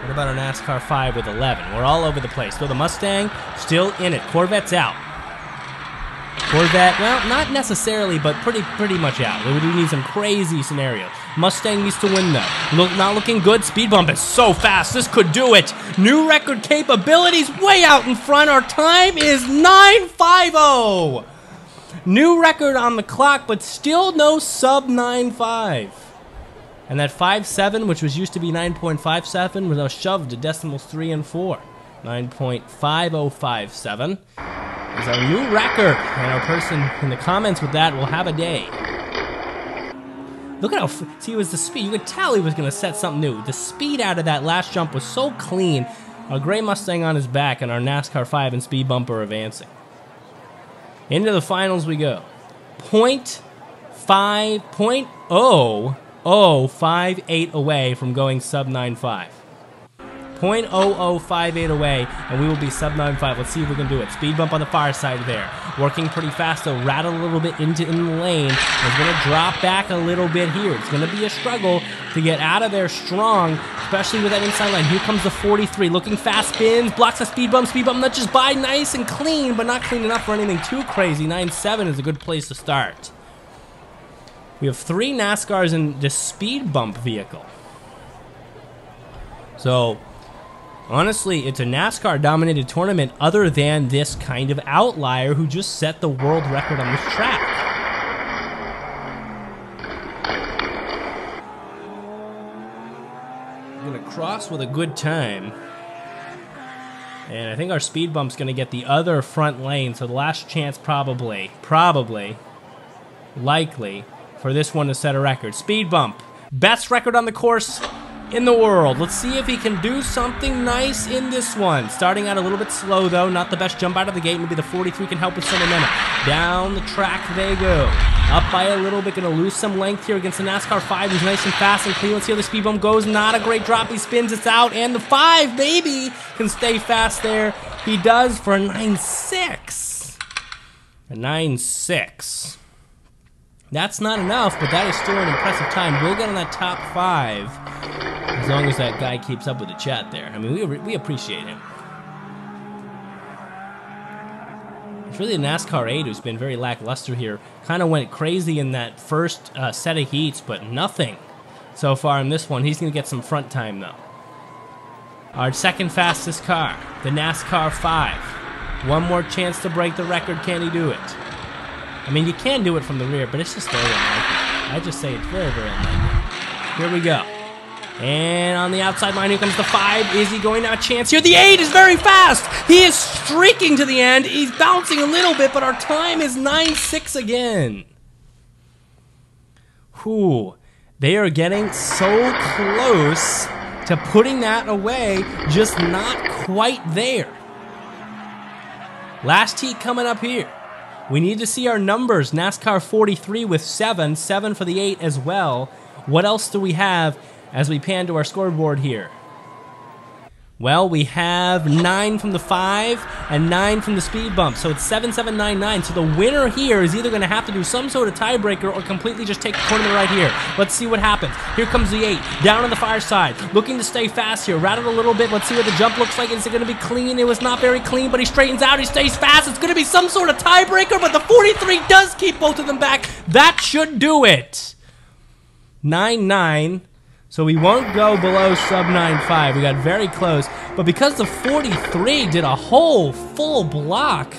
what about our NASCAR 5 with 11? We're all over the place. So the Mustang still in it. Corvette's out. Corvette, well, not necessarily, but pretty pretty much out. We do need some crazy scenarios. Mustang needs to win though. Look, not looking good. Speed bump is so fast. This could do it. New record capabilities way out in front. Our time is 950. New record on the clock, but still no sub 95. And that 5.7, which was used to be 9.57, was now shoved to decimals 3 and 4. 9.5057 is our new record. And our person in the comments with that will have a day. Look at how, see, it was the speed. You could tell he was going to set something new. The speed out of that last jump was so clean. A gray Mustang on his back and our NASCAR 5 and speed bumper advancing. Into the finals we go. Point five, point oh, oh, five, eight away from going sub 9.5. 0.0058 away, and we will be sub 9.5. Let's see if we can do it. Speed bump on the far side there. Working pretty fast, though. Rattle a little bit into in the lane. It's going to drop back a little bit here. It's going to be a struggle to get out of there strong, especially with that inside line. Here comes the 43. Looking fast spins, blocks a speed bump. Speed bump not just by nice and clean, but not clean enough for anything too crazy. 9.7 is a good place to start. We have three NASCARs in the speed bump vehicle. So Honestly, it's a NASCAR dominated tournament other than this kind of outlier who just set the world record on this track. We're gonna cross with a good time. And I think our speed bump's gonna get the other front lane, so the last chance probably, probably, likely, for this one to set a record. Speed bump. Best record on the course in the world. Let's see if he can do something nice in this one. Starting out a little bit slow, though. Not the best jump out of the gate. Maybe the 43 can help with some momentum. Down the track they go. Up by a little bit. To lose some length here against the NASCAR 5, He's nice and fast and clean. Let's see how the speed bump goes. Not a great drop. He spins. It's out. And the 5, maybe, can stay fast there. He does for a 9.6. A 9.6. That's not enough, but that is still an impressive time. We'll get on that top five as long as that guy keeps up with the chat there. I mean, we, we appreciate him. It's really a NASCAR 8 who's been very lackluster here. Kind of went crazy in that first uh, set of heats, but nothing so far in this one. He's going to get some front time, though. Our second fastest car, the NASCAR 5. One more chance to break the record. Can he do it? I mean, you can do it from the rear, but it's just very unlikely. I just say it's very, very unlikely. Here we go. And on the outside line, here comes the five. Is he going to have a chance here? The eight is very fast. He is streaking to the end. He's bouncing a little bit, but our time is 9-6 again. Whew. They are getting so close to putting that away, just not quite there. Last heat coming up here. We need to see our numbers. NASCAR 43 with 7, 7 for the 8 as well. What else do we have as we pan to our scoreboard here? Well, we have nine from the five and nine from the speed bump, so it's seven, seven, nine, nine. So the winner here is either going to have to do some sort of tiebreaker or completely just take the tournament right here. Let's see what happens. Here comes the eight, down on the far side, looking to stay fast here. Rattled a little bit. Let's see what the jump looks like. Is it going to be clean? It was not very clean, but he straightens out. He stays fast. It's going to be some sort of tiebreaker, but the 43 does keep both of them back. That should do it. Nine, nine. So we won't go below sub 9.5. We got very close. But because the 43 did a whole full block,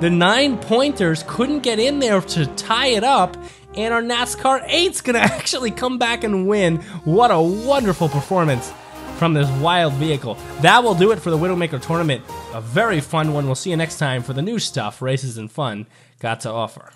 the nine pointers couldn't get in there to tie it up. And our NASCAR 8's going to actually come back and win. What a wonderful performance from this wild vehicle. That will do it for the Widowmaker tournament. A very fun one. We'll see you next time for the new stuff, Races and Fun got to offer.